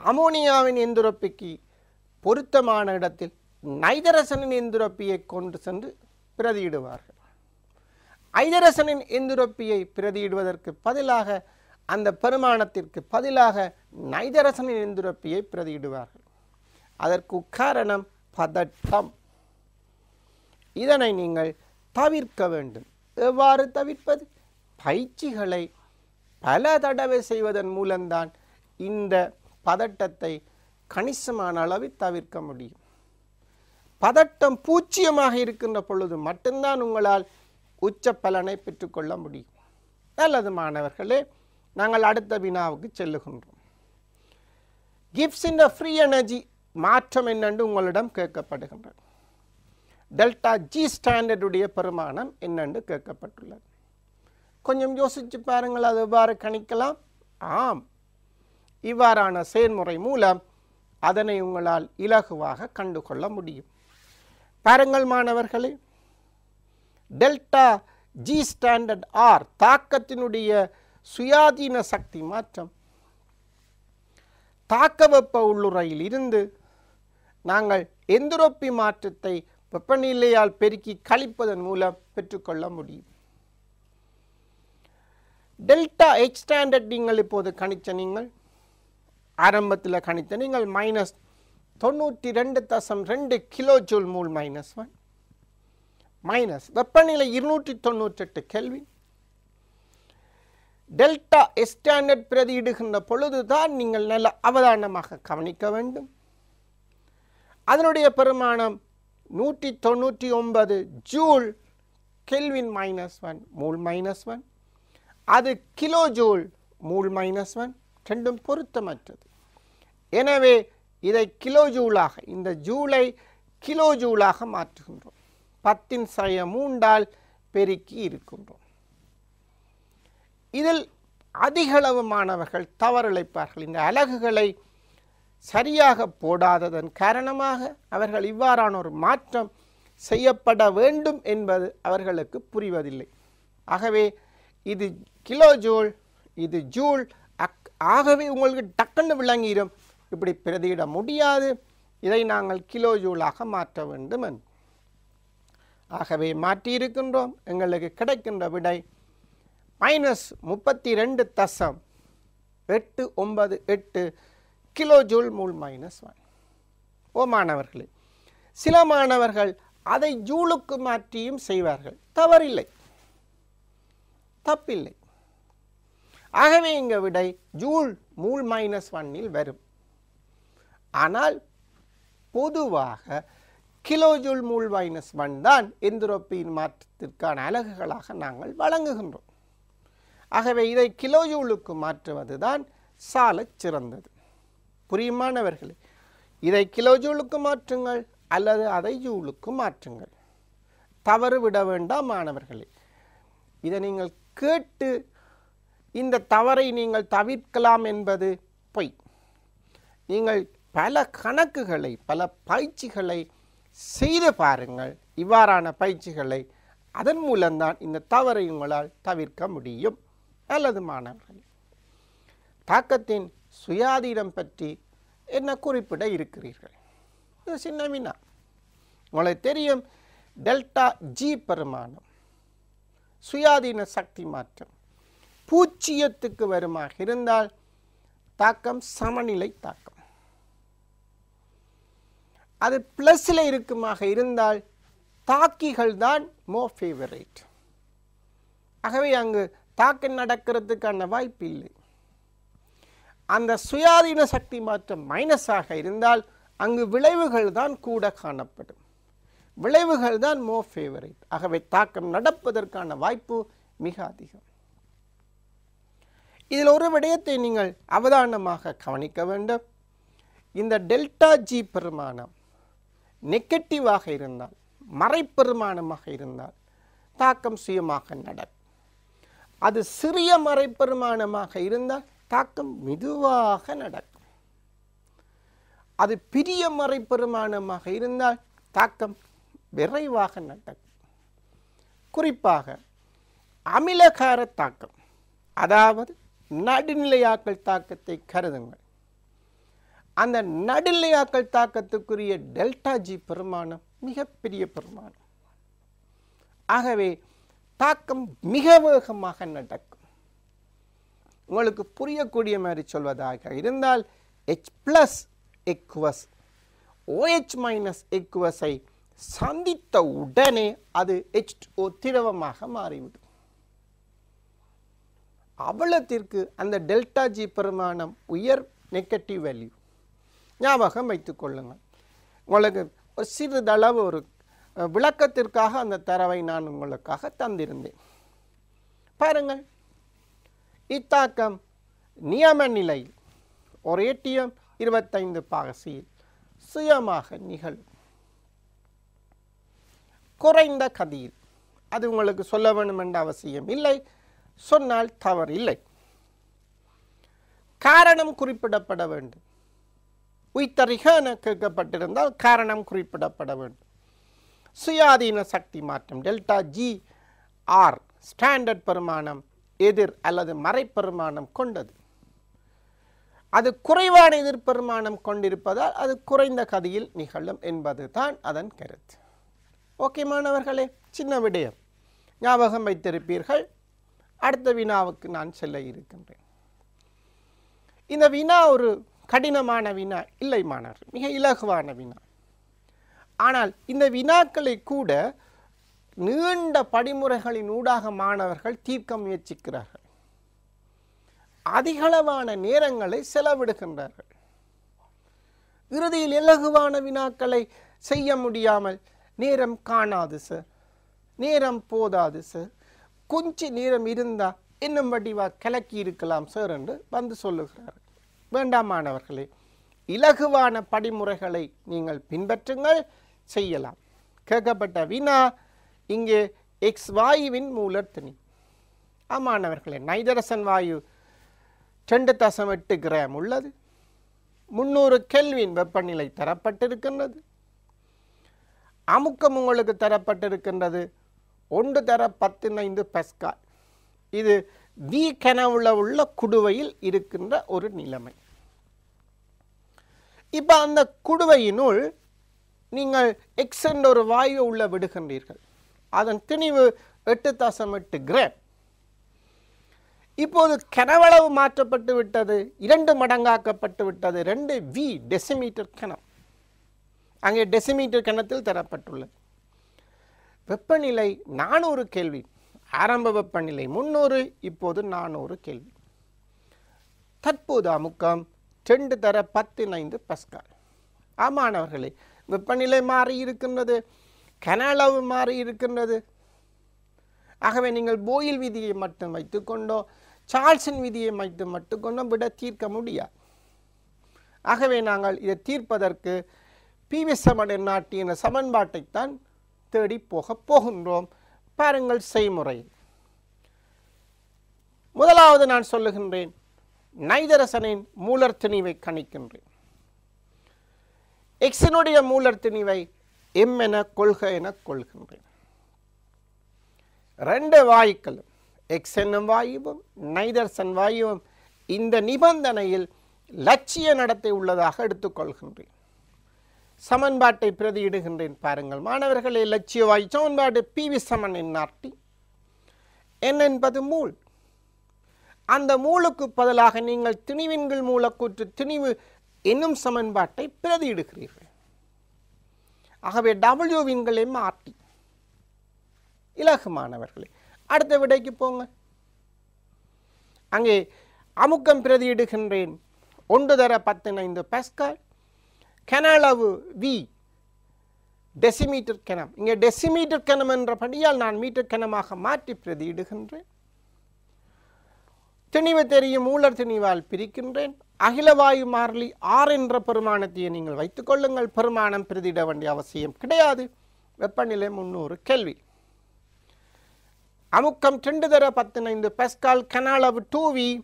அமோனியாவின் எந்திரோப்பிக்கு பொருத்தமான இடத்தில் நைதரசனின் எந்திரோப்பியை கொண்டு சென்று பிரதியிடுவார்கள். ஐதரசனின் எந்திரோப்பியை பிரதியிடுவதற்கு பதிலாக அந்த பெருமானத்திற்கு பதிலாக நைதரசனின் எந்திரோப்பியை பிரதியிடுவார்கள். அதற்கு காரணம் பதட்டம். இதனை நீங்கள் தவிர்க்க வேண்டும். எவ்வாறு தவிர்ப்பது? பயிற்சிகளை பல தடவை செய்வதன் மூலம்தான் இந்த பதட்டத்தை கணிசமான அளவில் தவிர்க்க முடியும். பதட்டம் பூச்சியமாக இருக்கின்ற பொழுது மட்டும்தான் உங்களால் உச்ச பலனை பெற்றுக்கொள்ள முடியும். நல்லது மாணவர்களே நாங்கள் அடுத்த வினாவுக்கு செல்லுகின்றோம். கிஃப்ட் இன் த ஃப்ரீ எனர்ஜி மாற்றம் என்னென்று உங்களிடம் கேட்கப்படுகின்றன. டெல்டா ஜி ஸ்டாண்டர்டுடைய பெருமானம் என்னென்று கேட்கப்பட்டுள்ளது. கொஞ்சம் யோசிச்சு பாருங்கள் அது எவ்வாறு கணிக்கலாம்? ஆம். இவ்வாறான செயல்முறை மூலம் அதனை உங்களால் இலகுவாக கண்டுகொள்ள முடியும். பாருங்கள் மாணவர்களே டெல்டா ஜி ஸ்டாண்டர்ட் ஆர் தாக்கத்தினுடைய சுயாதீன சக்தி மாற்றம். தாக்க வெப்ப உள்ளுறையில் இருந்து நாங்கள் எந்திரோப்பி மாற்றத்தை வெப்பநிலையால் பெருக்கி கழிப்பதன் மூலம் பெற்றுக்கொள்ள முடியும். டெல்டா எக்ஸ் ஸ்டாண்டர்ட் நீங்கள் இப்போது கணிச்ச நீங்கள் ஆரம்பத்தில் கணித்த நீங்கள் மைனஸ் தொண்ணூற்றி ரெண்டு தசம் ரெண்டு kilo joule mole minus one minus வெப்பநிலை இருநூற்றி தொண்ணூற்றெட்டு கெல்வின் டெல்டா எஸ்டாண்டர்ட் பிரதியிடுகின்ற பொழுதுதான் நீங்கள் நல்ல அவதானமாக கவனிக்க வேண்டும். அதனுடைய பெருமானம் நூற்றி தொண்ணூற்றி ஒன்பது joule kelvin minus one mole minus one அது kilo joule mole minus one ரெண்டும் பொருத்தமற்றது. எனவே இதை கிலோ ஜூலாக இந்த ஜூலை கிலோ ஜூலாக மாற்றுகின்றோம். பத்தின் சய மூண்டால் பெருக்கி இருக்கின்றோம். இதில் அதிகளவு மாணவர்கள் தவறிழைப்பார்கள். இந்த அலகுகளை சரியாக போடாததன் காரணமாக அவர்கள் இவ்வாறான ஒரு மாற்றம் செய்யப்பட வேண்டும் என்பது அவர்களுக்கு புரிவதில்லை. ஆகவே இது கிலோ ஜூல் இது ஜூல் அக் ஆகவே உங்களுக்கு டக்குன்னு விளங்கிடும் இப்படி பிரதியிட முடியாது. இதை நாங்கள் கிலோ ஜூலாக மாற்ற வேண்டும் ஆகவே மாற்றியிருக்கின்றோம். எங்களுக்கு கிடைக்கின்ற விடை மைனஸ் முப்பத்தி ரெண்டு தசம் எட்டு ஒன்பது எட்டு kilo joule mole minus one. ஓ மாணவர்களே சில மாணவர்கள் அதை ஜூலுக்கு மாற்றியும் செய்வார்கள். தவறில்லை. தப்பில்லை. ஆகவே இங்க விடை ஜூல் மூல் மைனஸ் ஒன்னில் வரும். ஆனால் பொதுவாக kilo joule mole minus one தான் எந்திரோப்பியின் மாற்றத்திற்கான அலகுகளாக நாங்கள் வழங்குகின்றோம். ஆகவே இதை கிலோ ஜூலுக்கு மாற்றுவது தான் சாலச் சிறந்தது. புரியுமானவர்களே? இதை கிலோ ஜூலுக்கு மாற்றுங்கள் அல்லது அதை ஜூலுக்கு மாற்றுங்கள். தவறு விட வேண்டாம் மாணவர்களே. இதை நீங்கள் கேட்டு இந்த தவறை நீங்கள் தவிர்க்கலாம் என்பது பொய். நீங்கள் பல கணக்குகளை பல பயிற்சிகளை செய்து பாருங்கள். இவ்வாறான பயிற்சிகளை அதன் மூலம்தான் இந்த தவறை உங்களால் தவிர்க்க முடியும். நல்லது மாணவர்கள். தாக்கத்தின் சுயாதீனம் பற்றி என்ன குறிப்பிட இருக்கிறீர்கள்? இது சின்ன வினா உங்களுக்கு தெரியும் டெல்டா ஜி பெருமானம். சுயாதீன சக்தி மாற்றம். பூச்சியத்துக்கு வருமாக இருந்தால் தாக்கம் சமநிலை தாக்கம். அது பிளஸில் இருக்குமாக இருந்தால் தாக்கிகள் தான் மோ ஃபேவரேட். ஆகவே அங்கு தாக்கம் நடக்கிறதுக்கான வாய்ப்பு இல்லை அந்த சுயாதீன சக்தி மாற்றம் மைனஸாக இருந்தால் அங்கு விளைவுகள் தான் கூட காணப்படும். விளைவுகள் தான் மோ ஃபேவரேட் ஆகவே தாக்கம் நடப்பதற்கான வாய்ப்பு மிக அதிகம். இதில் ஒரு விடயத்தை நீங்கள் அவதானமாக கவனிக்க வேண்டும். இந்த டெல்டா ஜி பெருமானம் நெகட்டிவாக இருந்தால் மறைப்பெருமானமாக இருந்தால் தாக்கம் சுயமாக நடக்கும் அது சிறிய மறைப்பெருமானமாக இருந்தால் தாக்கம் மெதுவாக நடக்கும். அது பிரிய மறைப்பெருமானமாக இருந்தால் தாக்கம் விரைவாக நடக்கும். குறிப்பாக அமிலகார தாக்கம் அதாவது நடுநிலையாக்கள் தாக்கத்தை கருதுங்கள். அந்த நடுநிலையாக்கள் தாக்கத்துக்குரிய டெல்டா ஜி பெருமானம் மிகப்பெரிய பெருமானம். ஆகவே தாக்கம் மிக வேகமாக நடக்கும். உங்களுக்கு புரியக்கூடிய மாதிரி சொல்வதாக இருந்தால் H plus aqueous OH minus எக்குவஸை சந்தித்த உடனே அது ஹெச் ஓ திரவமாக மாறிவிடும். அவ்வளத்திற்கு அந்த டெல்டா ஜி பெருமானம் உயர் நெகட்டிவ் வேல்யூ ஞாபகம் வைத்துக் கொள்ளுங்கள். உங்களுக்கு ஒரு சிறிதளவு ஒரு விளக்கத்திற்காக அந்த தரவை நான் உங்களுக்காக தந்திருந்தேன். பாருங்கள். இத்தாக்கம் நியம நிலையில் ஒரு ஏடிஎம் இருபத்தைந்து பாகசியில் சுயமாக நிகழும் குறைந்த கதியில். அது உங்களுக்கு சொல்ல வேண்டும் என்ற அவசியம் இல்லை. சொன்னால் தவறு இல்லை. காரணம் குறிப்பிடப்பட வேண்டும். உய்தறிக என கேட்கப்பட்டிருந்தால் காரணம் குறிப்பிடப்பட வேண்டும். சுயாதீன சக்தி மாற்றம் டெல்டா ஜி ஆர் ஸ்டாண்டர்ட் பெருமானம் எதிர் அல்லது மறைப்பெருமானம் கொண்டது. அது குறைவான எதிர்பெருமானம் கொண்டிருப்பதால் அது குறைந்த கதியில் நிகழும் என்பது தான் அதன் கருத்து. ஓகே மாணவர்களே சின்ன விடயம். ஞாபகம் வைத்திருப்பீர்கள். அடுத்த வினாவுக்கு நான் செல்ல இருக்கின்றேன். இந்த வினா ஒரு கடினமான வினா இல்லை மாணவர் மிக இலகுவான வினா. ஆனால் இந்த வினாக்களை கூட நீண்ட படிமுறைகளின் ஊடாக மாணவர்கள் தீர்க்க முயற்சிக்கிறார்கள். அதிகளவான நேரங்களை செலவிடுகின்றார்கள். இறுதியில் இலகுவான வினாக்களை செய்ய முடியாமல் நேரம் காணாது சார் நேரம் போதாது சார் கொஞ்ச நேரம் இருந்தா இன்னும் வடிவா கலக்கி இருக்கலாம் சார் என்று வந்து சொல்லுகிறார் வேண்டாம் மாணவர்களே இலகுவான படிமுறைகளை நீங்கள் பின்பற்றுங்கள் செய்யலாம். கேட்கப்பட்ட வினா இங்கே எக்ஸ் வாயுவின் மூலத்திணி ஆமாணவர்களே நைதரசன் வாயு ரெண்டு தசம் எட்டு கிராம் உள்ளது. முந்நூறு கெல்வின் வெப்பநிலை தரப்பட்டிருக்கின்றது. அமுக்கம் உங்களுக்கு தரப்பட்டிருக்கின்றது. ஒன்று தர பதினைந்து பெஸ்கால். இது வி கனவுல உள்ள குடுவையில் இருக்கின்ற ஒரு நிலைமை. இப்போ அந்த குடுவையினுள் நீங்கள் எக்ஸ் என்ற ஒரு வாயு உள்ள விடுகின்றீர்கள். அதன் திணிவு எட்டு தசம் எட்டு கிராம் இப்போது கனவளவு மாற்றப்பட்டு விட்டது இரண்டு மடங்காக்கப்பட்டு விட்டது ரெண்டு வி டெசிமீட்டர் கணம். அங்கே டெசிமீட்டர் கணத்தில் தரப்பட்டுள்ளது. வெப்பநிலை நானூறு கேள்வி ஆரம்ப வெப்பநிலை முன்னூறு இப்போது நானூறு கேள்வி தற்போது அமுக்கம் ரெண்டு தர பதினைந்து பஸ்கால். ஆமாணவர்களே வெப்பநிலை மாறி இருக்கின்றது. கனளவு மாறி இருக்கின்றது. ஆகவே நீங்கள் போயில் விதியை மட்டும் வைத்துக்கொண்டோ சார்ல்சன் விதியை மட்டும் மட்டுக்கொண்டோ விட தீர்க்க முடியாது. ஆகவே நாங்கள் இதை தீர்ப்பதற்கு பிவி வி சமணன் நாட்டின சமன்பாட்டைத்தான் தேடி போக போகின்றோம். பாருங்கள் செய்முறை. முதலாவது நான் சொல்லுகின்றேன் நைதரசனின் மூலர் திணிவை கணிக்கின்றேன். எக்ஸினுடைய மூலர் திணிவை எம் என கொள்க என கொள்கின்றேன். ரெண்டு வாயுக்களும் எக்ஸ் என்னும் வாயுவும் நைதர்சன் வாயுவும் இந்த நிபந்தனையில் லட்சிய நடத்தை உள்ளதாக எடுத்துக்கொள்கின்றேன் சமன்பாட்டை பிரதியிடுகின்றேன் பாருங்கள். மாணவர்களே லட்சிய வாயு சமன்பாடு பி வி சமன் என்ஆர்டி என் என்பது மூல். அந்த மூலுக்கு பதிலாக நீங்கள் திணிவின்கள் மூலக்கூற்று திணிவு என்னும் சமன்பாட்டை பிரதியிடுகிறீர்கள். ஆகவே டபிள்யூ வின்களையும் ஆர்டி இலகு மாணவர்களே அடுத்த விடைக்கு போங்க. அங்கே அமுக்கம் பிரதியிடுகின்றேன். ஒன்று தர பத்தினைந்து பெஸ்கால் கெனளவு வி டெசிமீட்டர் கிணம் இங்கே டெசிமீட்டர் கணம் என்றபடியால் நான் மீட்டர் கிணமாக மாற்றி பிரதியிடுகின்றேன். திணிவு தெரியும் மூலர் திணிவால் பிரிக்கின்றேன். அகிலவாயு மாறிலி ஆர் என்ற பெருமானத்தையே நீங்கள் வைத்துக் கொள்ளுங்கள். பெருமானம் பிரதிட வேண்டிய அவசியம் கிடையாது. வெப்பநிலை முன்னூறு கேள்வி அமுக்கம் ரெண்டு தர பத்தினைந்து பெஸ்கால் கனாளவு டூ வி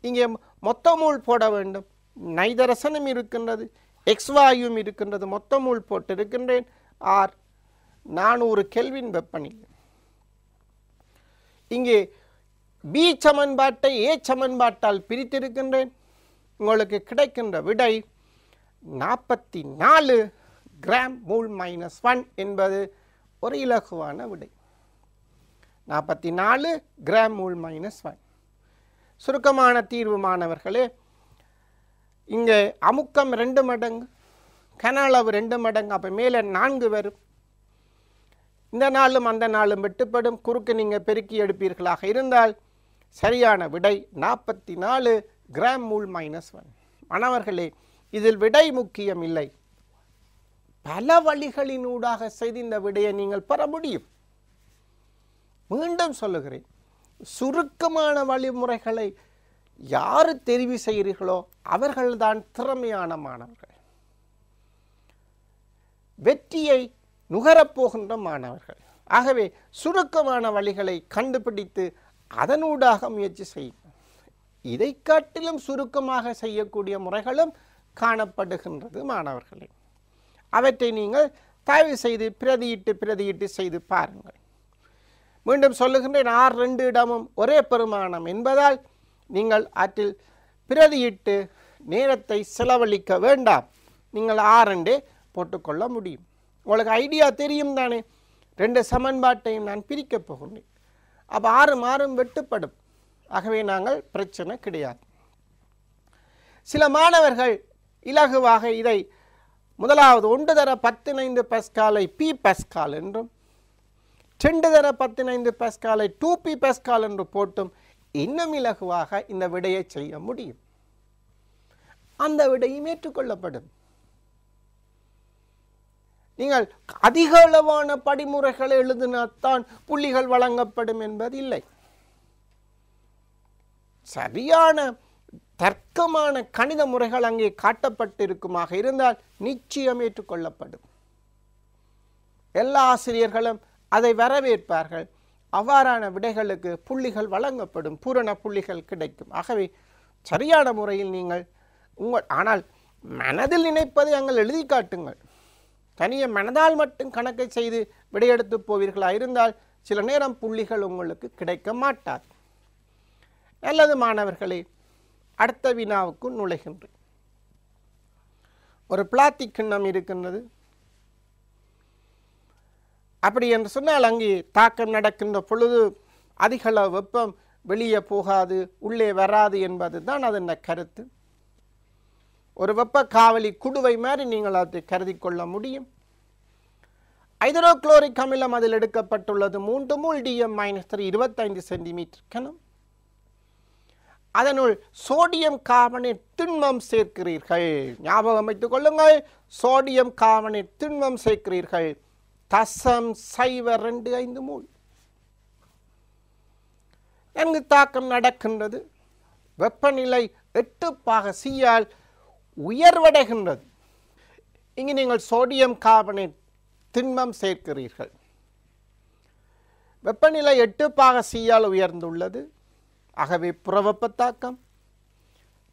இங்கே மொத்தமூல் போட வேண்டும். நைதரசனும் இருக்கின்றது. எக்ஸ் வாயும் இருக்கின்றது. மொத்தமூல் மூல் ஆர் நானூறு கெல்வின் வெப்பநிலை. இங்கே பி சமன்பாட்டை ஏ சமன்பாட்டால் பிரித்திருக்கின்றேன். உங்களுக்கு கிடைக்கின்ற விடை நாற்பத்தி நாலு கிராம் மூல் மைனஸ் ஒன் என்பது ஒரு இலகுவான விடை. நாற்பத்தி நாலு கிராம் மூல் மைனஸ் ஒன் சுருக்கமான தீர்வு மாணவர்களே இங்கே அமுக்கம் ரெண்டு மடங்கு கன அளவு ரெண்டு மடங்கு அப்போ மேலே நான்கு வரும். இந்த நாளும் அந்த நாளும் வெட்டுப்படும். குறுக்கு நீங்கள் பெருக்கி எடுப்பீர்களாக இருந்தால் சரியான விடை நாற்பத்தி நாலு கிராம் மூல் மைனஸ் ஒன் மாணவர்களே இதில் விடை முக்கியம் இல்லை. பல வழிகளினூடாக செய்து இந்த விடையை நீங்கள் பெற முடியும். மீண்டும் சொல்லுகிறேன் சுருக்கமான வழிமுறைகளை யார் தெரிவு செய்கிறீர்களோ அவர்கள்தான் திறமையான மாணவர்கள். வெற்றியை நுகரப்போகின்ற மாணவர்கள். ஆகவே சுருக்கமான வழிகளை கண்டுபிடித்து அதனூடாக முயற்சி செய்யும் இதை காட்டிலும் சுருக்கமாக செய்யக்கூடிய முறைகளும் காணப்படுகின்றது மாணவர்களே. அவற்றை நீங்கள் தயவு செய்து பிரதியிட்டு பிரதியிட்டு செய்து பாருங்கள். மீண்டும் சொல்லுகின்றேன் ஆறு ரெண்டு இடமும் ஒரே பெருமானம் என்பதால் நீங்கள் ஆற்றில் பிரதியிட்டு நேரத்தை செலவழிக்க வேண்டாம். நீங்கள் ஆர் போட்டுக்கொள்ள முடியும். உங்களுக்கு ஐடியா தெரியும் தானே? ரெண்டு சமன்பாட்டையும் நான் பிரிக்கப் போகின்றேன். அப்போ ஆறு மாறும் வெட்டுப்படும். ஆகவே நாங்கள் பிரச்சனை கிடையாது. சில மாணவர்கள் இலகுவாக இதை முதலாவது ஒன்று தர பத்தினைந்து பஸ்காலை பி பஸ்கால் என்றும் ரெண்டு தர பத்தினைந்து பஸ்காலை டூ பி பஸ்கால் என்று போட்டும் இன்னும் இலகுவாக இந்த விடையை செய்ய முடியும். அந்த விடையும் ஏற்றுக்கொள்ளப்படும். நீங்கள் அதிக அளவான படிமுறைகளை எழுதினால்தான் புள்ளிகள் வழங்கப்படும் என்பது இல்லை. சரியான தர்க்கமான கணித முறைகள் அங்கே காட்டப்பட்டிருக்குமாக இருந்தால் நிச்சயம் ஏற்றுக்கொள்ளப்படும். எல்லா ஆசிரியர்களும் அதை வரவேற்பார்கள். அவ்வாறான விடைகளுக்கு புள்ளிகள் வழங்கப்படும் பூரண புள்ளிகள் கிடைக்கும். ஆகவே சரியான முறையில் நீங்கள் உங்கள் ஆனால் மனதில் நினைப்பதை அங்கள் எழுதி காட்டுங்கள். தனியே மனதால் மட்டும் கணக்கை செய்து விடையெடுத்து போவீர்களா? இருந்தால் சில நேரம் புள்ளிகள் உங்களுக்கு கிடைக்க மாட்டாது. நல்லது மாணவர்களே அடுத்த வினாவுக்கு நுழைகின்றேன். ஒரு பிளாத்திக் கிண்ணம் இருக்கின்றது. அப்படி என்று சொன்னால் அங்கே தாக்கம் நடக்கின்ற பொழுது அதிகள வெப்பம் வெளியே போகாது உள்ளே வராது என்பது தான் அதன் கருத்து. ஒரு வெப்ப காவலி குடுவை மாதிரி நீங்கள் அதை கருதி கொள்ள முடியும். ஹைட்ரோக்ளோரிக் அமிலம் அதில் எடுக்கப்பட்டுள்ளது. மூன்று மூல் டிஎம் மைனஸ் த்ரீ இருபத்தைந்து சென்டிமீட்டர் கணம். அதனுள் சோடியம் கார்பனேட் திண்மம் சேர்க்கிறீர்கள். ஞாபகம் வைத்துக் கொள்ளுங்கள். சோடியம் கார்பனேட் திண்மம் சேர்க்கிறீர்கள். தசம் சைவர் ரெண்டு ஐந்து மூல். நன்கு தாக்கம் நடக்கின்றது? வெப்பநிலை எட்டு பாக சீயால் உயர்வடைகின்றது. இங்கு நீங்கள் சோடியம் கார்பனேட் திண்மம் சேர்க்கிறீர்கள். வெப்பநிலை எட்டு பாக சீயால் உயர்ந்துள்ளது. ஆகவே புறவெப்ப தாக்கம்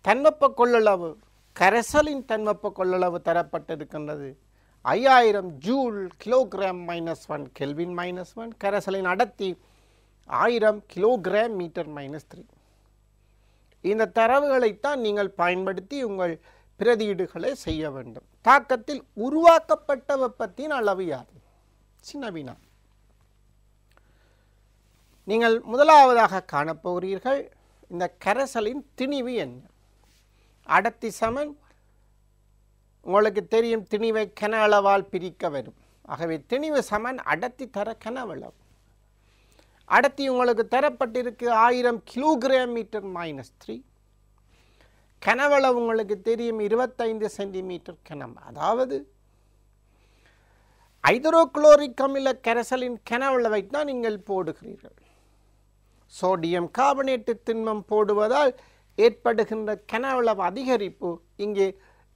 தன்வெப்ப கொள்ளளவு கரைசலின் தன்வெப்ப கொள்ளளவு தரப்பட்டிருக்கின்றது. ஐயாயிரம் joule kilogram minus one kelvin minus one கரைசலின் அடர்த்தி ஆயிரம் கிலோகிராம் மீட்டர் மைனஸ் த்ரீ இந்த தரவுகளைத்தான் நீங்கள் பயன்படுத்தி உங்கள் பிரதியீடுகளை செய்ய வேண்டும். தாக்கத்தில் உருவாக்கப்பட்ட வெப்பத்தின் அளவு யாது? சின்ன வினா நீங்கள் முதலாவதாக காணப்போகிறீர்கள் இந்த கரைசலின் திணிவு என்ன? அடர்த்தி சமன். உங்களுக்கு தெரியும் திணிவை கன அளவால் பிரிக்க வரும். ஆகவே திணிவு சமன் அடர்த்தி தர கனவளவு அடர்த்தி உங்களுக்கு தரப்பட்டிருக்கு ஆயிரம் கிலோகிராம் மீட்டர் மைனஸ் த்ரீ கனவளவு உங்களுக்கு தெரியும் இருபத்தைந்து சென்டிமீட்டர் கனம். அதாவது ஹைட்ரோகுளோரிக் அமில கரைசலின் கனவளவை தான் நீங்கள் போடுகிறீர்கள். சோடியம் கார்பனேட்டு திண்மம் போடுவதால் ஏற்படுகின்ற கனவளவு அதிகரிப்பு இங்கே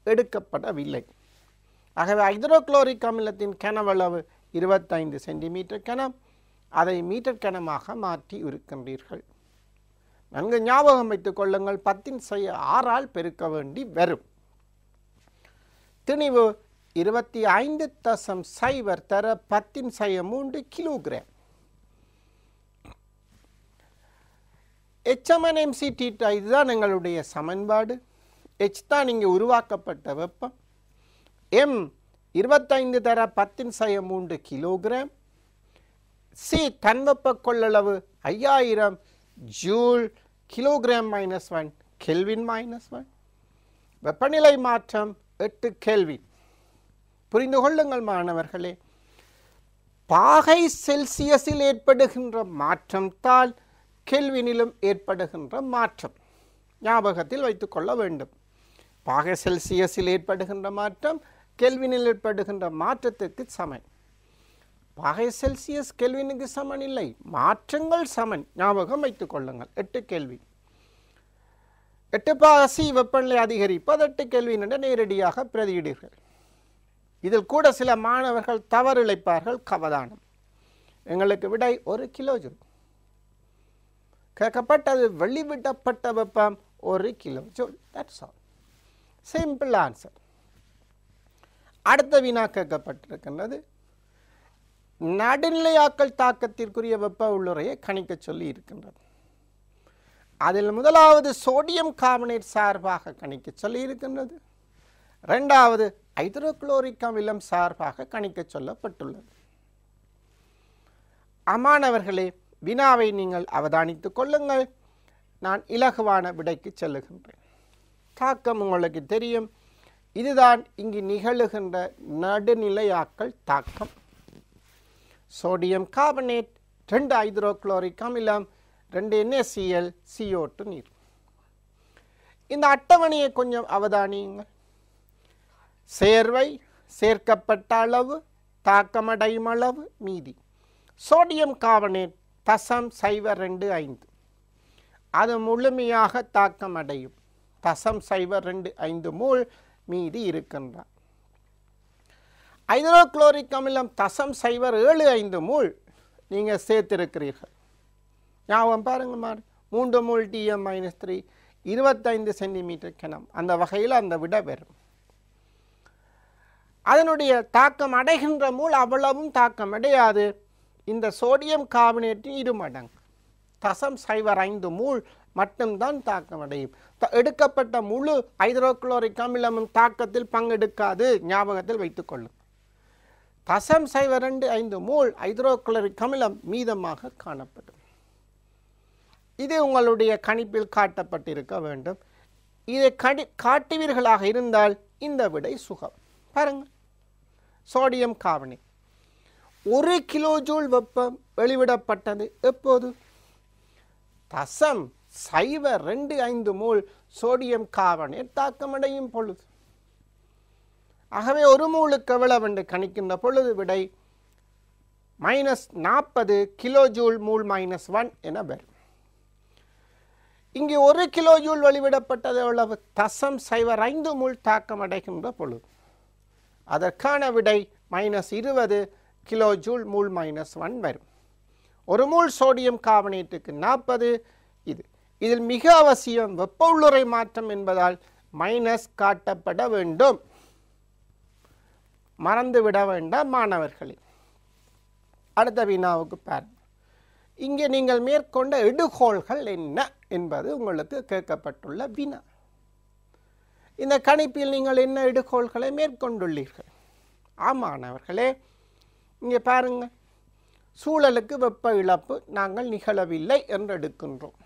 எடுக்கப்படவில்லை. ஆகவே ஹைட்ரோக்ளோரிக் அமிலத்தின் கனவளவு இருபத்தைந்து சென்டிமீட்டர் கனம். அதை மீட்டர் கனமாக மாற்றி இருக்கின்றீர்கள். நன்கு ஞாபகம் வைத்துக் கொள்ளுங்கள் பத்தின் செய்ய ஆறால் பெருக்க வேண்டி வரும். திணிவு இருபத்தி ஐந்து தசம் சைவர் தர பத்தின் செய்ய மூன்று கிலோகிராம். எச்எம்என் எம்சி டீட்டா இதுதான் எங்களுடைய சமன்பாடு. ஹெச் தான் இங்கே உருவாக்கப்பட்ட வெப்பம். எம் இருபத்தைந்து தர பத்தின் செய்ய மூன்று கிலோகிராம். சி தன்வெப்ப கொள்ளளவு ஐயாயிரம் joule kilogram minus one kelvin minus one வெப்பநிலை மாற்றம் எட்டு கேள்வி புரிந்து கொள்ளுங்கள் மாணவர்களே. பாகை செல்சியஸில் ஏற்படுகின்ற மாற்றம் தான் கெல்வினிலும் ஏற்படுகின்ற மாற்றம் ஞாபகத்தில் வைத்துக்கொள்ள வேண்டும். பாக செல்சியஸில் ஏற்படுகின்ற மாற்றம் கெல்வினில் ஏற்படுகின்ற மாற்றத்திற்கு சமன். பாகை செல்சியஸ் கெல்வினுக்கு சமன் இல்லை. மாற்றங்கள் சமன். ஞாபகம் வைத்துக் கொள்ளுங்கள். எட்டு கேள்வி. எட்டு பாசி வெப்பநிலை அதிகரிப்பது எட்டு கேள்வி என்று நேரடியாக பிரதியிடுகள் இதில் கூட சில மாணவர்கள் தவறு இழைப்பார்கள். கவதானம். எங்களுக்கு விடை ஒரு கிலோ ஜூல் கேட்கப்பட்டது வெளிவிடப்பட்ட வெப்பம் ஒரு kilo. Joule that's all simple answer அடுத்த வினா கேட்கப்பட்டிருக்கின்றது. நடுநிலையாக்கல் தாக்கத்திற்குரிய வெப்ப உள்ளுரையை கணிக்க சொல்லி இருக்கின்றது. அதில் முதலாவது சோடியம் கார்பனேட் சார்பாக கணிக்க சொல்லி இருக்கின்றது. ரெண்டாவது ஹைட்ரோக்ளோரிக் அமிலம் சார்பாக கணிக்க சொல்லப்பட்டுள்ளது. அமானவர்களே வினாவை நீங்கள் அவதானித்துக் கொள்ளுங்கள். நான் இலகுவான விடைக்கு செல்லுகின்றேன். தாக்கம் உங்களுக்கு தெரியும். இதுதான் இங்கு நிகழுகின்ற நடுநிலையாக்கல் தாக்கம். சோடியம் கார்பனேட் ரெண்டு ஹைட்ரோக்ளோரிக் அமிலம் ரெண்டு என்எஸ்சிஎல் சிஓட்டு நீர். இந்த அட்டவணையை கொஞ்சம் அவதானியுங்கள். சேர்வை சேர்க்கப்பட்ட அளவு தாக்கமடையும் அளவு மீதி. சோடியம் கார்பனேட் தசம் சைவர் ரெண்டு ஐந்து. அது முழுமையாக தாக்கம் அடையும் தசம் சைவர் ரெண்டு ஐந்து மூல் மீதி இருக்கின்றார் ஐதரோக்ளோரிக் அமிலம் தசம் சைவர் ஏழு ஐந்து மூல் நீங்கள் சேர்த்திருக்கிறீர்கள். ஞாபகம் பாருங்க மாறு. மூன்று மூல் டிஎம் மைனஸ் த்ரீ இருபத்தைந்து சென்டிமீட்டர் கிணம். அந்த வகையில் அந்த விட வரும் அதனுடைய தாக்கம் அடைகின்ற மூல் அவ்வளவும் தாக்கம் அடையாது இந்த சோடியம் கார்பனேட்டின் இரு மடங்கு. தசம் சைவர் ஐந்து மூல் மட்டும்தான் தாக்கம் அடையும் த- எடுக்கப்பட்ட முழு ஹைட்ரோக்ளோரிக் அமிலமும் தாக்கத்தில் பங்கெடுக்காது ஞாபகத்தில் வைத்துக்கொள்ளும். தசம் சைவர் ரெண்டு ஐந்து மூல் ஹைட்ரோக்ளோரிக் அமிலம் மீதமாக காணப்படும். இது உங்களுடைய கணிப்பில் காட்டப்பட்டிருக்க வேண்டும். இதை கடி காட்டுவீர்களாக இருந்தால் இந்த விடை சுகம். பாருங்கள் சோடியம் காவனி ஒரு கிலோ ஜூல் வெப்பம் வெளிவிடப்பட்டது. எப்போது? தசம் சைவர் ரெண்டு ஐந்து மூல் சோடியம் கார்பனேட் தாக்கமடையும் பொழுது. ஆகவே ஒரு மூலுக்கு எவ்வளவு என்று கணிக்கின்ற பொழுது விடை மைனஸ் நாற்பது kilo joule mole minus one என வரும். இங்கே ஒரு கிலோ ஜூல் வெளிவிடப்பட்டது எவ்வளவு? தசம் சைவர் ஐந்து மூல் தாக்கம் அடைகின்ற பொழுது. அதற்கான விடை மைனஸ் இருபது kilo joule mole minus one வரும். ஒரு மூல் சோடியம் கார்பனேட்டுக்கு நாற்பது இது. இதில் மிக அவசியம் வெப்ப உள்ளுரை மாற்றம் என்பதால் மைனஸ் காட்டப்பட வேண்டும். மறந்துவிட வேண்டாம் மாணவர்களே. அடுத்த வினாவுக்கு பாருங்கள். இங்கே நீங்கள் மேற்கொண்ட எடுகோள்கள் என்ன என்பது உங்களுக்கு கேட்கப்பட்டுள்ள வினா இந்த கணிப்பில் நீங்கள் என்ன எடுகோள்களை மேற்கொண்டுள்ளீர்கள்? ஆமாணவர்களே இங்கே பாருங்க. சூழலுக்கு வெப்ப இழப்பு நாங்கள் நிகழவில்லை என்று எடுக்கின்றோம்.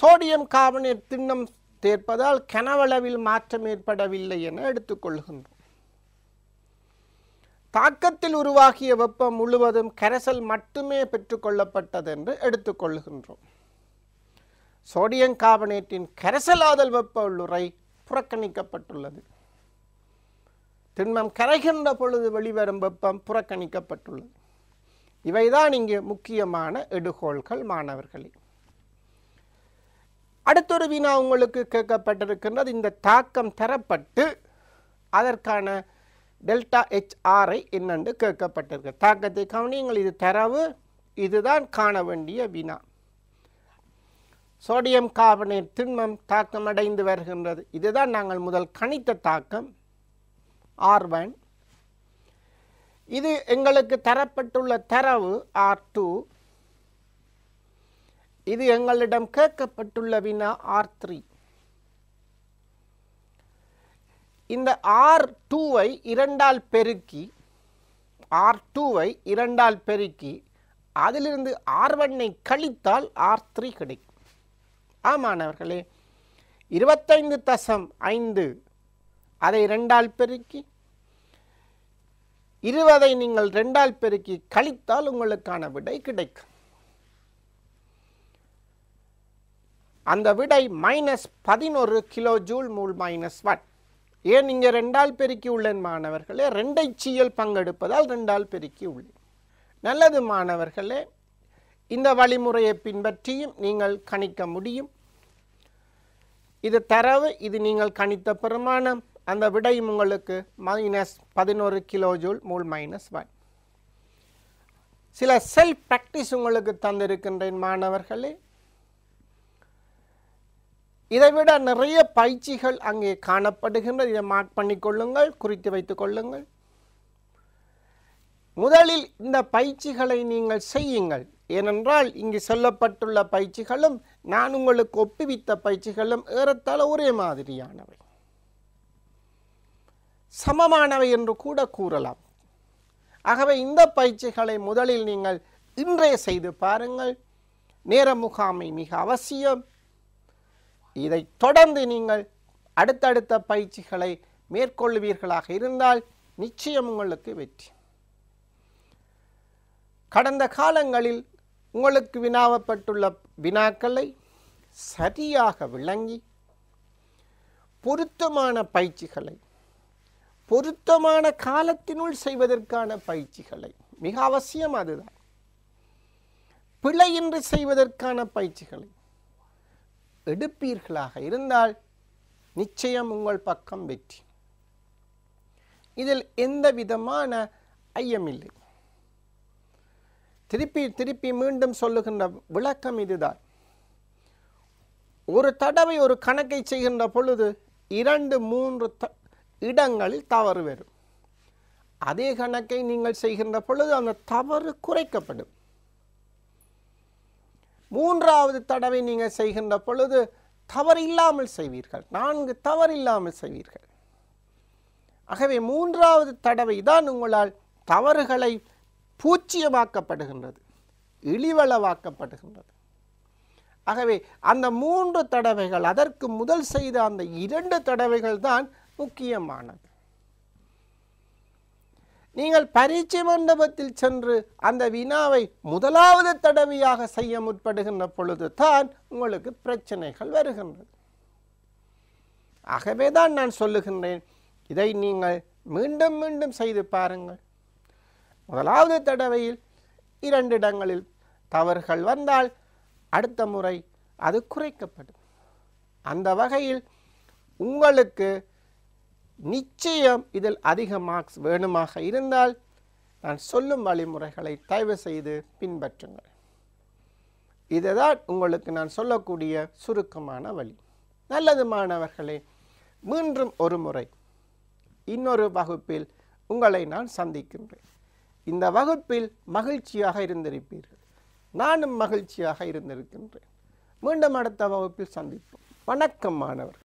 சோடியம் கார்பனேட் திண்ணம் சேர்ப்பதால் கனவளவில் மாற்றம் ஏற்படவில்லை என எடுத்துக்கொள்கின்றோம். தாக்கத்தில் உருவாகிய வெப்பம் முழுவதும் கரைசல் மட்டுமே பெற்றுக்கொள்ளப்பட்டது என்று எடுத்துக்கொள்கின்றோம். சோடியம் கார்பனேட்டின் கரைசலாதல் வெப்ப உள்ளுரை புறக்கணிக்கப்பட்டுள்ளது. திண்மம் கரைகின்ற பொழுது வெளிவரும் வெப்பம் புறக்கணிக்கப்பட்டுள்ளது. இவைதான் இங்கு முக்கியமான எடுகோள்கள் மாணவர்களே. அடுத்தொரு வினா உங்களுக்கு கேட்கப்பட்டிருக்கின்றது. இந்த தாக்கம் தரப்பட்டு அதற்கான டெல்டா ஹெச்ஆர்ஐ என்னென்று கேட்கப்பட்டிருக்கு. தாக்கத்தை கவனியுங்கள். இது தரவு இதுதான் காண வேண்டிய வினா. சோடியம் கார்பனேட் திண்மம் தாக்கம் அடைந்து வருகின்றது. இதுதான் நாங்கள் முதல் கணித்த தாக்கம். ஆர் இது எங்களுக்கு தரப்பட்டுள்ள தரவு ஆர் டூ இது எங்களிடம் கேட்கப்பட்டுள்ள வினா ஆர் த்ரீ இந்த ஆர் டூவை இரண்டால் பெருக்கி ஆர் டூவை இரண்டால் பெருக்கி அதிலிருந்து ஆர் ஒன்னை கழித்தால் ஆர் த்ரீ கிடைக்கும். ஆமாணவர்களே இருபத்தைந்து தசம் ஐந்து அதை ரெண்டால் பெருக்கி இருபதை நீங்கள் ரெண்டால் பெருக்கி கழித்தால் உங்களுக்கான விடை கிடைக்கும். அந்த விடை மைனஸ் பதினொரு kilo joule mole minus one ஏன் இங்கே ரெண்டால் பெருக்கி உள்ளேன் மாணவர்களே? ரெண்டை சீயல் பங்கெடுப்பதால் ரெண்டால் பெருக்கி உள்ளேன். நல்லது மாணவர்களே இந்த வழிமுறையை பின்பற்றியும் நீங்கள் கணிக்க முடியும். இது தரவு இது நீங்கள் கணித்த பெருமானம் அந்த விடையும் உங்களுக்கு மைனஸ் பதினோரு kilo joule mole minus one சில செல்ஃப் ப்ராக்டிஸ் உங்களுக்கு தந்திருக்கின்றேன் மாணவர்களே. இதைவிட நிறைய பயிற்சிகள் அங்கே காணப்படுகின்றது இதை மார்க் பண்ணிக்கொள்ளுங்கள் குறித்து வைத்துக் கொள்ளுங்கள். முதலில் இந்த பயிற்சிகளை நீங்கள் செய்யுங்கள். ஏனென்றால் இங்கு சொல்லப்பட்டுள்ள பயிற்சிகளும் நான் உங்களுக்கு ஒப்புவித்த பயிற்சிகளும் ஏறத்தாழ ஒரே மாதிரியானவை. சமமானவை என்று கூட கூறலாம். ஆகவே இந்த பயிற்சிகளை முதலில் நீங்கள் இன்றே செய்து பாருங்கள். நேர முகாமை மிக அவசியம். இதை தொடர்ந்து நீங்கள் அடுத்தடுத்த பயிற்சிகளை மேற்கொள்வீர்களாக இருந்தால் நிச்சயம் உங்களுக்கு வெற்றி. கடந்த காலங்களில் உங்களுக்கு வினாவப்பட்டுள்ள வினாக்களை சரியாக விளங்கி பொருத்தமான பயிற்சிகளை பொருத்தமான காலத்தினுள் செய்வதற்கான பயிற்சிகளை. மிக அவசியம் அதுதான். பிழையின்றி செய்வதற்கான பயிற்சிகளை. எடுப்பீர்களாக இருந்தால் நிச்சயம் உங்கள் பக்கம் வெற்றி. இதில் எந்த விதமான ஐயமில்லை. திருப்பி திருப்பி மீண்டும் சொல்லுகின்ற விளக்கம் இதுதான். ஒரு தடவை ஒரு கணக்கை செய்கின்ற பொழுது இரண்டு மூன்று த இடங்களில் தவறு வரும். அதே கணக்கை நீங்கள் செய்கின்ற பொழுது அந்த தவறு குறைக்கப்படும். மூன்றாவது தடவை நீங்கள் செய்கின்ற பொழுது தவறு இல்லாமல் செய்வீர்கள். நான்கு தவறு இல்லாமல் செய்வீர்கள். ஆகவே மூன்றாவது தடவை தான் உங்களால் தவறுகளை பூச்சியமாக்கப்படுகின்றது இழிவளவாக்கப்படுகின்றது. ஆகவே அந்த மூன்று தடவைகள் அதற்கு முதல் செய்த அந்த இரண்டு தடவைகள் தான் முக்கியமானது. நீங்கள் பரீட்சை மண்டபத்தில் சென்று அந்த வினாவை முதலாவது தடவையாக செய்ய முற்படுகின்ற பொழுது தான் உங்களுக்கு பிரச்சனைகள் வருகின்றது. ஆகவே தான் நான் சொல்லுகின்றேன் இதை நீங்கள் மீண்டும் மீண்டும் செய்து பாருங்கள். முதலாவது தடவையில் இரண்டு இடங்களில் தவறுகள் வந்தால் அடுத்த முறை அது குறைக்கப்படும். அந்த வகையில் உங்களுக்கு நிச்சயம் இதில் அதிக மார்க்ஸ் வேணுமாக இருந்தால் நான் சொல்லும் வழிமுறைகளை தயவு செய்து பின்பற்றுங்கள். இதுதான் உங்களுக்கு நான் சொல்லக்கூடிய சுருக்கமான வழி. நல்லது மாணவர்களே மீண்டும் ஒரு முறை இன்னொரு வகுப்பில் உங்களை நான் சந்திக்கின்றேன். இந்த வகுப்பில் மகிழ்ச்சியாக இருந்திருப்பீர்கள். நானும் மகிழ்ச்சியாக இருந்திருக்கின்றேன். மீண்டும் அடுத்த வகுப்பில் சந்திப்போம். வணக்கம் மாணவர்கள்